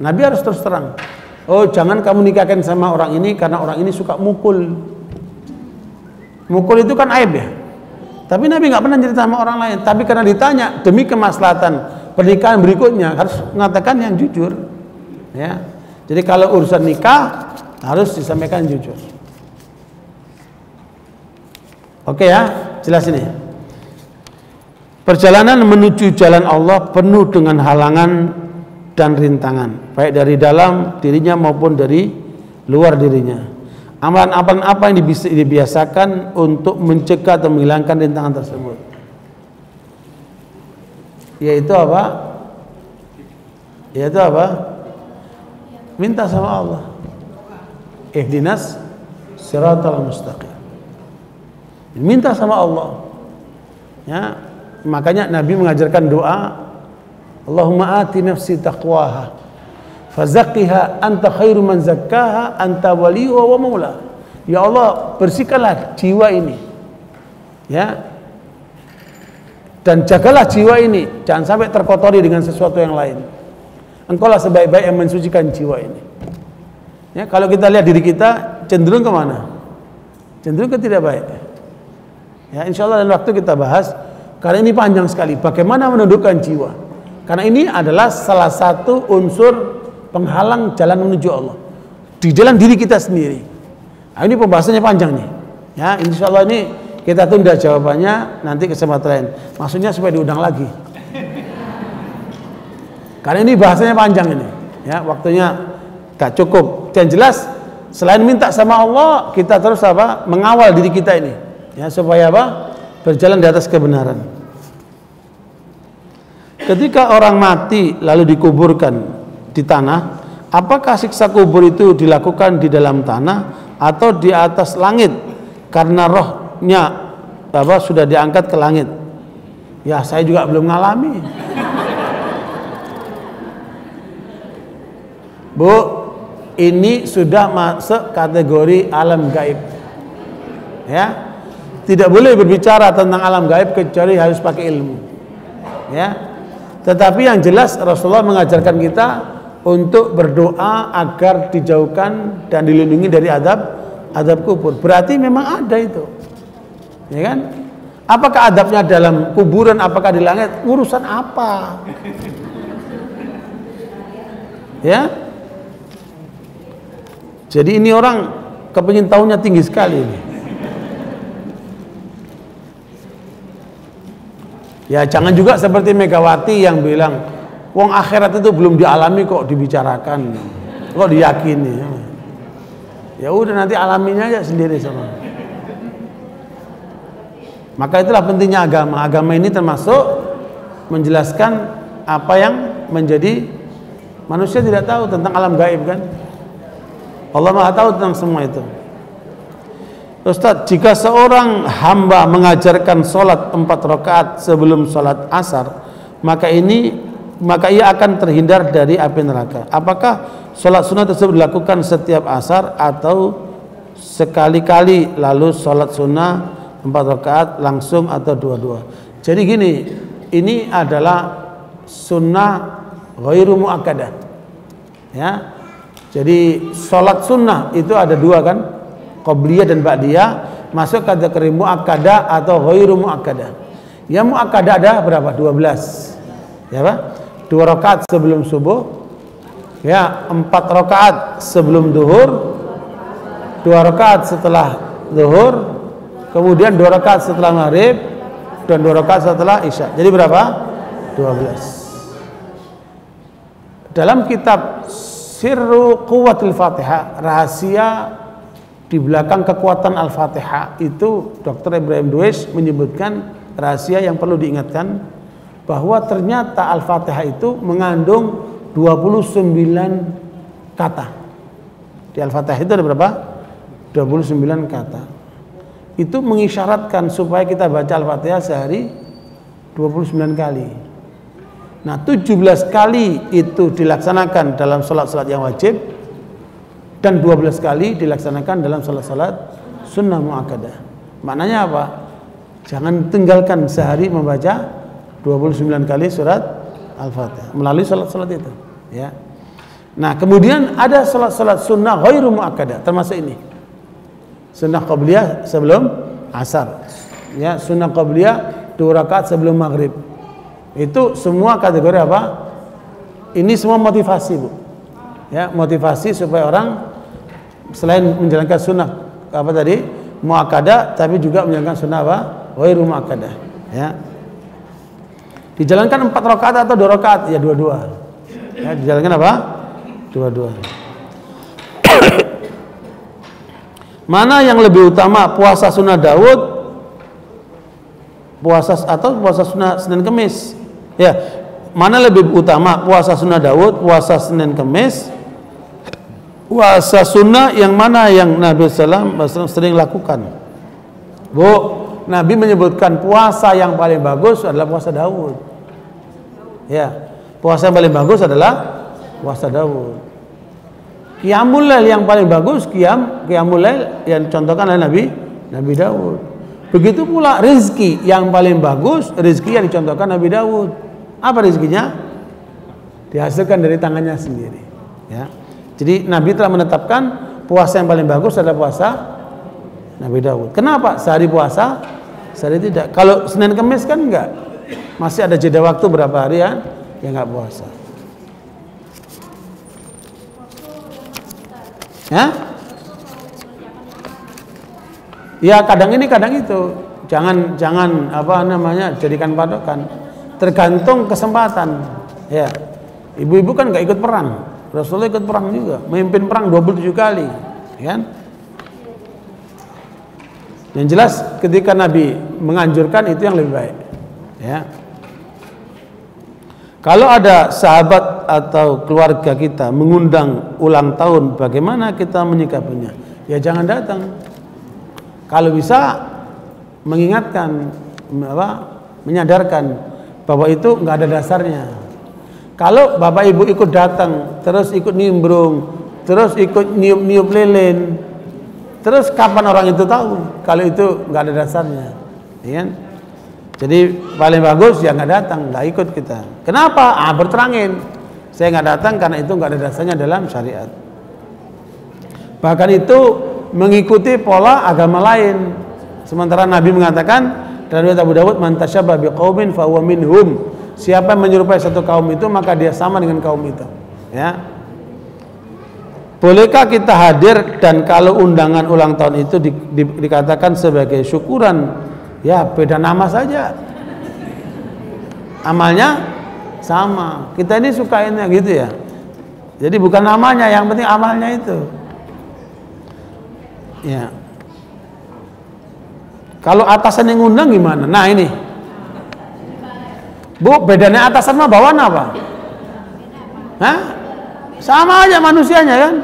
Nabi harus terus terang. Oh, jangan kamu nikahkan sama orang ini karena orang ini suka mukul. Mukul itu kan aib ya. Tapi Nabi nggak pernah cerita sama orang lain. Tapi karena ditanya demi kemaslahatan pernikahan berikutnya harus mengatakan yang jujur. Ya. Jadi kalau urusan nikah harus disampaikan jujur. Oke ya, jelas ini. Perjalanan menuju jalan Allah penuh dengan halangan dan rintangan, baik dari dalam dirinya maupun dari luar dirinya. Amalan-amalan apa yang dibiasakan untuk mencegah atau menghilangkan rintangan tersebut? Yaitu apa? Yaitu apa? Minta sama Allah. Ihdinas siratal mustaqim. Minta sama Allah. Ya, makanya Nabi mengajarkan doa Allahumma ati nafsi taqwaha Fazakiha anta khairu man zakkaha anta waliyuha wa maula. Ya Allah, bersihkanlah jiwa ini. Ya. Dan jagalah jiwa ini, jangan sampai terkotori dengan sesuatu yang lain. Engkaulah sebaik-baik yang mensucikan jiwa ini. Ya, kalau kita lihat diri kita cenderung ke mana? Cenderung ke tidak baik. Ya, insya Allah dan waktu kita bahas karena ini panjang sekali. Bagaimana menundukkan jiwa? Karena ini adalah salah satu unsur penghalang jalan menuju Allah. di dalam diri kita sendiri. Nah, ini pembahasannya panjang nih. Ya, insya Allah ini kita tunda jawabannya nanti kesempatan lain. Maksudnya supaya diundang lagi. Karena ini bahasanya panjang ini. Ya, waktunya gak cukup. Dan jelas selain minta sama Allah, kita terus apa? Mengawal diri kita ini. Ya, supaya apa? Berjalan di atas kebenaran. Ketika orang mati lalu dikuburkan di tanah, apakah siksa kubur itu dilakukan di dalam tanah atau di atas langit karena rohnya apa sudah diangkat ke langit? Ya, saya juga belum ngalami. Bu, ini sudah masuk kategori alam gaib. Ya. Tidak boleh berbicara tentang alam gaib kecuali harus pakai ilmu. Ya. Tetapi yang jelas Rasulullah mengajarkan kita untuk berdoa agar dijauhkan dan dilindungi dari adab adab kubur. Berarti memang ada itu. Ya kan? Apakah adabnya dalam kuburan, apakah di langit? Urusan apa? Ya. Jadi ini orang kepingin tahunya tinggi sekali ini. Ya jangan juga seperti Megawati yang bilang, wong akhirat itu belum dialami kok dibicarakan, kok diyakini. Ya udah nanti alaminya aja sendiri sama. Maka itulah pentingnya agama. Agama ini termasuk menjelaskan apa yang menjadi manusia tidak tahu tentang alam gaib kan. Allah Maha tahu tentang semua itu. Ustaz, jika seorang hamba mengajarkan sholat empat rakaat sebelum sholat asar, maka ini maka ia akan terhindar dari api neraka. Apakah sholat sunnah tersebut dilakukan setiap asar atau sekali-kali lalu sholat sunnah empat rakaat langsung atau dua-dua? Jadi gini, ini adalah sunnah ghairu muakkadah. Ya. Jadi sholat sunnah itu ada dua kan? Qabliyah dan ba'diyah masuk kategori muakkadah atau ghairu muakkadah. Ya muakkadah ada berapa? 12. Ya Pak? Dua rakaat sebelum subuh. Ya, empat rakaat sebelum duhur. Dua rakaat setelah duhur. Kemudian dua rakaat setelah maghrib dan dua rakaat setelah isya. Jadi berapa? 12. Dalam kitab Sirru Quwwatul Fatihah, rahasia di belakang kekuatan Al-Fatihah itu Dr. Ibrahim Dues menyebutkan rahasia yang perlu diingatkan bahwa ternyata Al-Fatihah itu mengandung 29 kata. Di Al-Fatihah itu ada berapa? 29 kata. Itu mengisyaratkan supaya kita baca Al-Fatihah sehari 29 kali. Nah, 17 kali itu dilaksanakan dalam sholat-sholat yang wajib, dan 12 kali dilaksanakan dalam salat-salat sunnah muakkadah. Maknanya apa? Jangan tinggalkan sehari membaca 29 kali surat Al-Fatihah melalui salat-salat itu, ya. Nah, kemudian ada salat-salat sunnah ghairu muakkadah termasuk ini. Sunnah qabliyah sebelum asar. Ya, sunnah qabliyah dua rakaat sebelum maghrib. Itu semua kategori apa? Ini semua motivasi, Bu. Ya, motivasi supaya orang selain menjalankan sunnah apa tadi? Muakada tapi juga menjalankan sunnah apa? Wairu muakada ya. Dijalankan empat rakaat atau dua rakaat? Ya dua-dua. Ya dijalankan apa? Dua-dua. Mana yang lebih utama? Puasa sunnah Daud puasa atau puasa sunnah Senin Kemis? Ya mana lebih utama? Puasa sunnah Daud puasa Senin Kemis puasa sunnah yang mana yang Nabi SAW sering lakukan? Bu Nabi menyebutkan puasa yang paling bagus adalah puasa Daud. Ya puasa yang paling bagus adalah puasa Daud. Qiyamul Lail yang paling bagus Qiyam Qiyamul Lail yang contohkan oleh Nabi Nabi Daud. Begitu pula rizki yang paling bagus rizki yang dicontohkan Nabi Daud. Apa rizkinya? Dihasilkan dari tangannya sendiri ya jadi Nabi telah menetapkan puasa yang paling bagus adalah puasa Nabi Daud. Kenapa? Sehari puasa, sehari tidak. Kalau Senin Kemis kan enggak. Masih ada jeda waktu berapa hari ya? Ya enggak puasa. Ya? Ya kadang ini kadang itu. Jangan jangan apa namanya jadikan patokan. Tergantung kesempatan. Ya. Ibu-ibu kan nggak ikut perang. Rasulullah ikut perang juga, memimpin perang 27 kali, ya kan? Yang jelas ketika Nabi menganjurkan itu yang lebih baik. Ya. Kalau ada sahabat atau keluarga kita mengundang ulang tahun, bagaimana kita menyikapinya? Ya jangan datang. Kalau bisa mengingatkan, apa, menyadarkan bahwa itu nggak ada dasarnya. Kalau bapak ibu ikut datang, terus ikut nimbrung, terus ikut niup-niup lilin, terus kapan orang itu tahu? Kalau itu nggak ada dasarnya, ya? Jadi paling bagus ya nggak datang, nggak ikut kita. Kenapa? Ah berterangin, saya nggak datang karena itu nggak ada dasarnya dalam syariat. Bahkan itu mengikuti pola agama lain. Sementara Nabi mengatakan dalam Abu Dawud man tasyabba biqaumin fa minhum. Siapa yang menyerupai satu kaum itu maka dia sama dengan kaum itu. Ya. Bolehkah kita hadir dan kalau undangan ulang tahun itu di, di, dikatakan sebagai syukuran? Ya, beda nama saja. Amalnya sama. Kita ini sukainnya gitu ya. Jadi bukan namanya, yang penting amalnya itu. Ya. Kalau atasan yang ngundang gimana? Nah ini. Bu, bedanya atasan mah bawaan apa? Hah? Sama aja manusianya kan?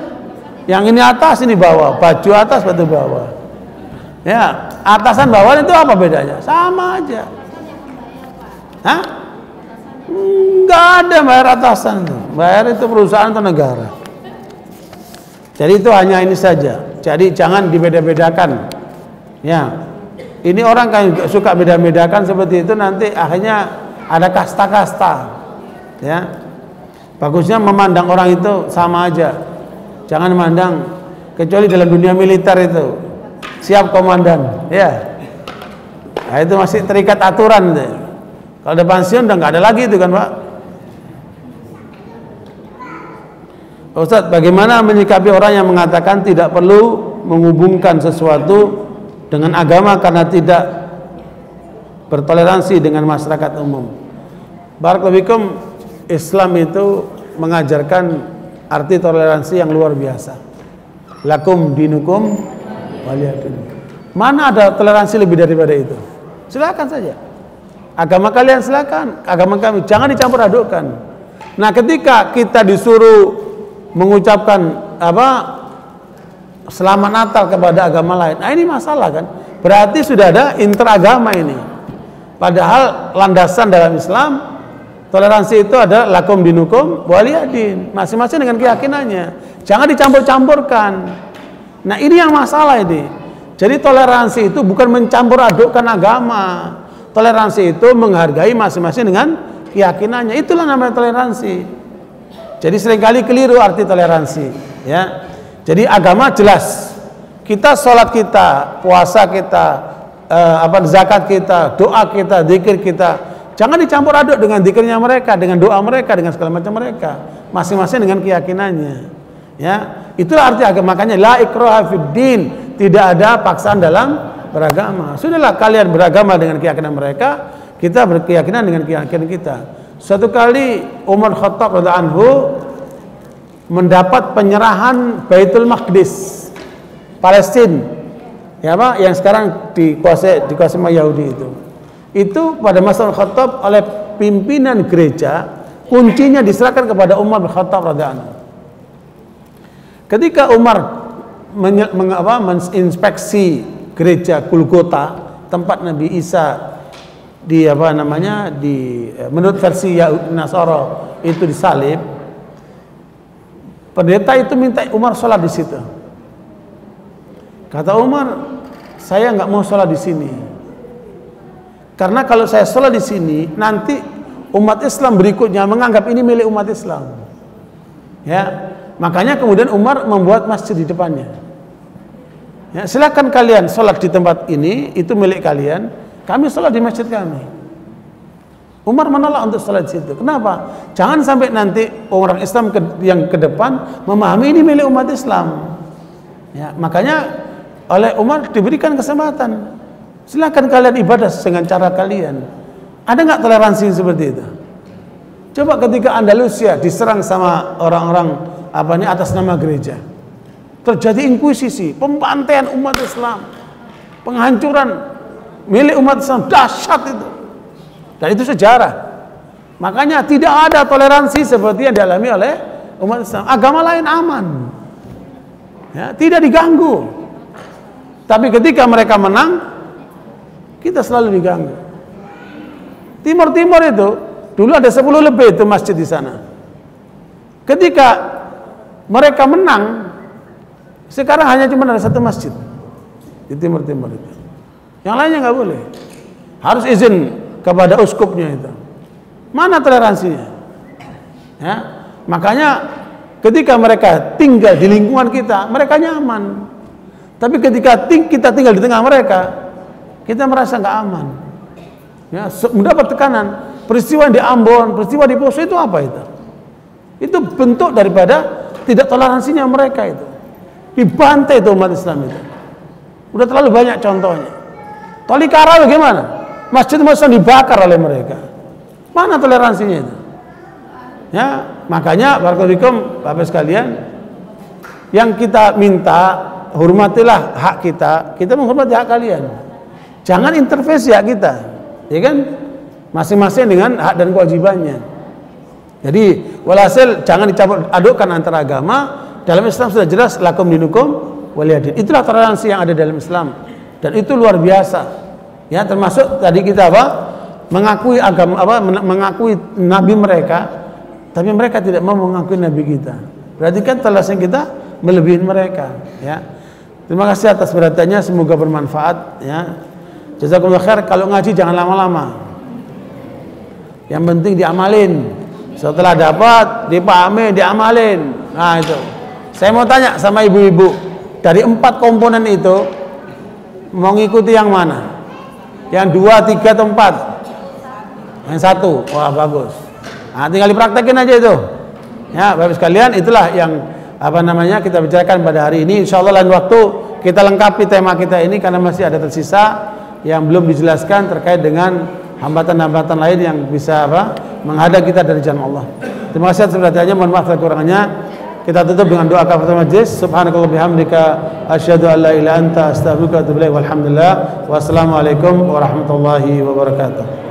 Yang ini atas, ini bawah. Baju atas, baju bawah. Ya, atasan bawaan itu apa bedanya? Sama aja. Hah? Enggak ada bayar atasan itu. Bayar itu perusahaan atau negara. Jadi itu hanya ini saja. Jadi jangan dibeda-bedakan. Ya. Ini orang kan suka beda-bedakan seperti itu nanti akhirnya ada kasta-kasta. Ya. Bagusnya memandang orang itu sama aja. Jangan memandang kecuali dalam dunia militer itu. Siap komandan, ya. Nah, itu masih terikat aturan deh. Kalau ada pensiun udah nggak ada lagi itu kan, Pak. Ustaz, bagaimana menyikapi orang yang mengatakan tidak perlu menghubungkan sesuatu dengan agama karena tidak bertoleransi dengan masyarakat umum? Barakallahu Islam itu mengajarkan arti toleransi yang luar biasa. Lakum dinukum waliyadin. Mana ada toleransi lebih daripada itu? Silakan saja. Agama kalian silakan, agama kami jangan dicampur adukkan. Nah, ketika kita disuruh mengucapkan apa selamat Natal kepada agama lain. Nah, ini masalah kan? Berarti sudah ada interagama ini. Padahal landasan dalam Islam toleransi itu ada lakum dinukum waliyadin, masing-masing dengan keyakinannya. Jangan dicampur-campurkan. Nah, ini yang masalah ini. Jadi toleransi itu bukan mencampur adukkan agama. Toleransi itu menghargai masing-masing dengan keyakinannya. Itulah namanya toleransi. Jadi sering kali keliru arti toleransi, ya. Jadi agama jelas. Kita sholat kita, puasa kita, eh, apa zakat kita, doa kita, zikir kita, jangan dicampur aduk dengan zikirnya mereka, dengan doa mereka, dengan segala macam mereka. Masing-masing dengan keyakinannya. Ya, itulah arti agama. Makanya la ikraha fid din, tidak ada paksaan dalam beragama. Sudahlah kalian beragama dengan keyakinan mereka, kita berkeyakinan dengan keyakinan kita. Suatu kali Umar Khattab radhiallahu anhu mendapat penyerahan Baitul Maqdis Palestina ya Pak yang sekarang dikuasai dikuasai Yahudi itu. Itu pada masa Umar Khattab oleh pimpinan gereja kuncinya diserahkan kepada Umar bin Khattab radhiallahu anhu. Ketika Umar mengapa menginspeksi gereja Golgota tempat Nabi Isa di apa namanya di menurut versi Yahudi Nasara itu disalib pendeta itu minta Umar sholat di situ kata Umar saya nggak mau sholat di sini karena kalau saya sholat di sini nanti umat Islam berikutnya menganggap ini milik umat Islam ya makanya kemudian Umar membuat masjid di depannya ya silakan kalian sholat di tempat ini itu milik kalian kami sholat di masjid kami. Umar menolak untuk sholat di situ. Kenapa? Jangan sampai nanti orang Islam yang ke depan memahami ini milik umat Islam. Ya, makanya oleh Umar diberikan kesempatan. Silakan kalian ibadah dengan cara kalian. Ada nggak toleransi seperti itu? Coba ketika Andalusia diserang sama orang-orang apa ini atas nama gereja. Terjadi inkuisisi, pembantaian umat Islam, penghancuran milik umat Islam dahsyat itu. Dan itu sejarah. Makanya tidak ada toleransi seperti yang dialami oleh umat Islam. Agama lain aman. Ya, tidak diganggu. Tapi ketika mereka menang, kita selalu diganggu. Timur Timur itu dulu ada 10 lebih itu masjid di sana. Ketika mereka menang, sekarang hanya cuma ada satu masjid di Timur Timur itu. Yang lainnya nggak boleh. Harus izin kepada uskupnya itu. Mana toleransinya? Ya, makanya ketika mereka tinggal di lingkungan kita, mereka nyaman. Tapi ketika ting kita tinggal di tengah mereka, kita merasa nggak aman. Ya, mendapat tekanan. Peristiwa di Ambon, peristiwa di Poso itu apa itu? Itu bentuk daripada tidak toleransinya mereka itu. Dibantai itu umat Islam itu. Udah terlalu banyak contohnya. Tolikara bagaimana? Masjid-masjid dibakar oleh mereka. Mana toleransinya itu? Ya, makanya Barakallahu Bapak sekalian, yang kita minta hormatilah hak kita, kita menghormati hak kalian. Jangan intervensi hak kita. Ya kan? Masing-masing dengan hak dan kewajibannya. Jadi, walhasil jangan dicampur adukkan antara agama. Dalam Islam sudah jelas lakum dinukum waliyadin. Itulah toleransi yang ada dalam Islam. Dan itu luar biasa. Ya, termasuk tadi kita apa? Mengakui agama apa? Mengakui nabi mereka, tapi mereka tidak mau mengakui nabi kita. Berarti kan toleransi kita melebihi mereka, ya. Terima kasih atas perhatiannya, semoga bermanfaat ya. Jazakumullah khair, kalau ngaji jangan lama-lama. Yang penting diamalin. Setelah dapat, dipahami, diamalin. Nah itu. Saya mau tanya sama ibu-ibu, dari empat komponen itu, mau ngikuti yang mana? Yang dua, tiga, atau empat? Yang satu, wah bagus. Nah, tinggal dipraktekin aja itu. Ya, bapak sekalian, itulah yang apa namanya kita bicarakan pada hari ini insya Allah lain waktu kita lengkapi tema kita ini karena masih ada tersisa yang belum dijelaskan terkait dengan hambatan-hambatan lain yang bisa apa menghadang kita dari jalan Allah. Terima kasih atas perhatiannya. Mohon maaf kekurangannya. Kita tutup dengan doa kafaratul majlis. Subhanakallah bihamdika. Asyhadu an la ilaha anta. Astaghfiruka wa atubu ilaik. Walhamdulillah. Wassalamualaikum warahmatullahi wabarakatuh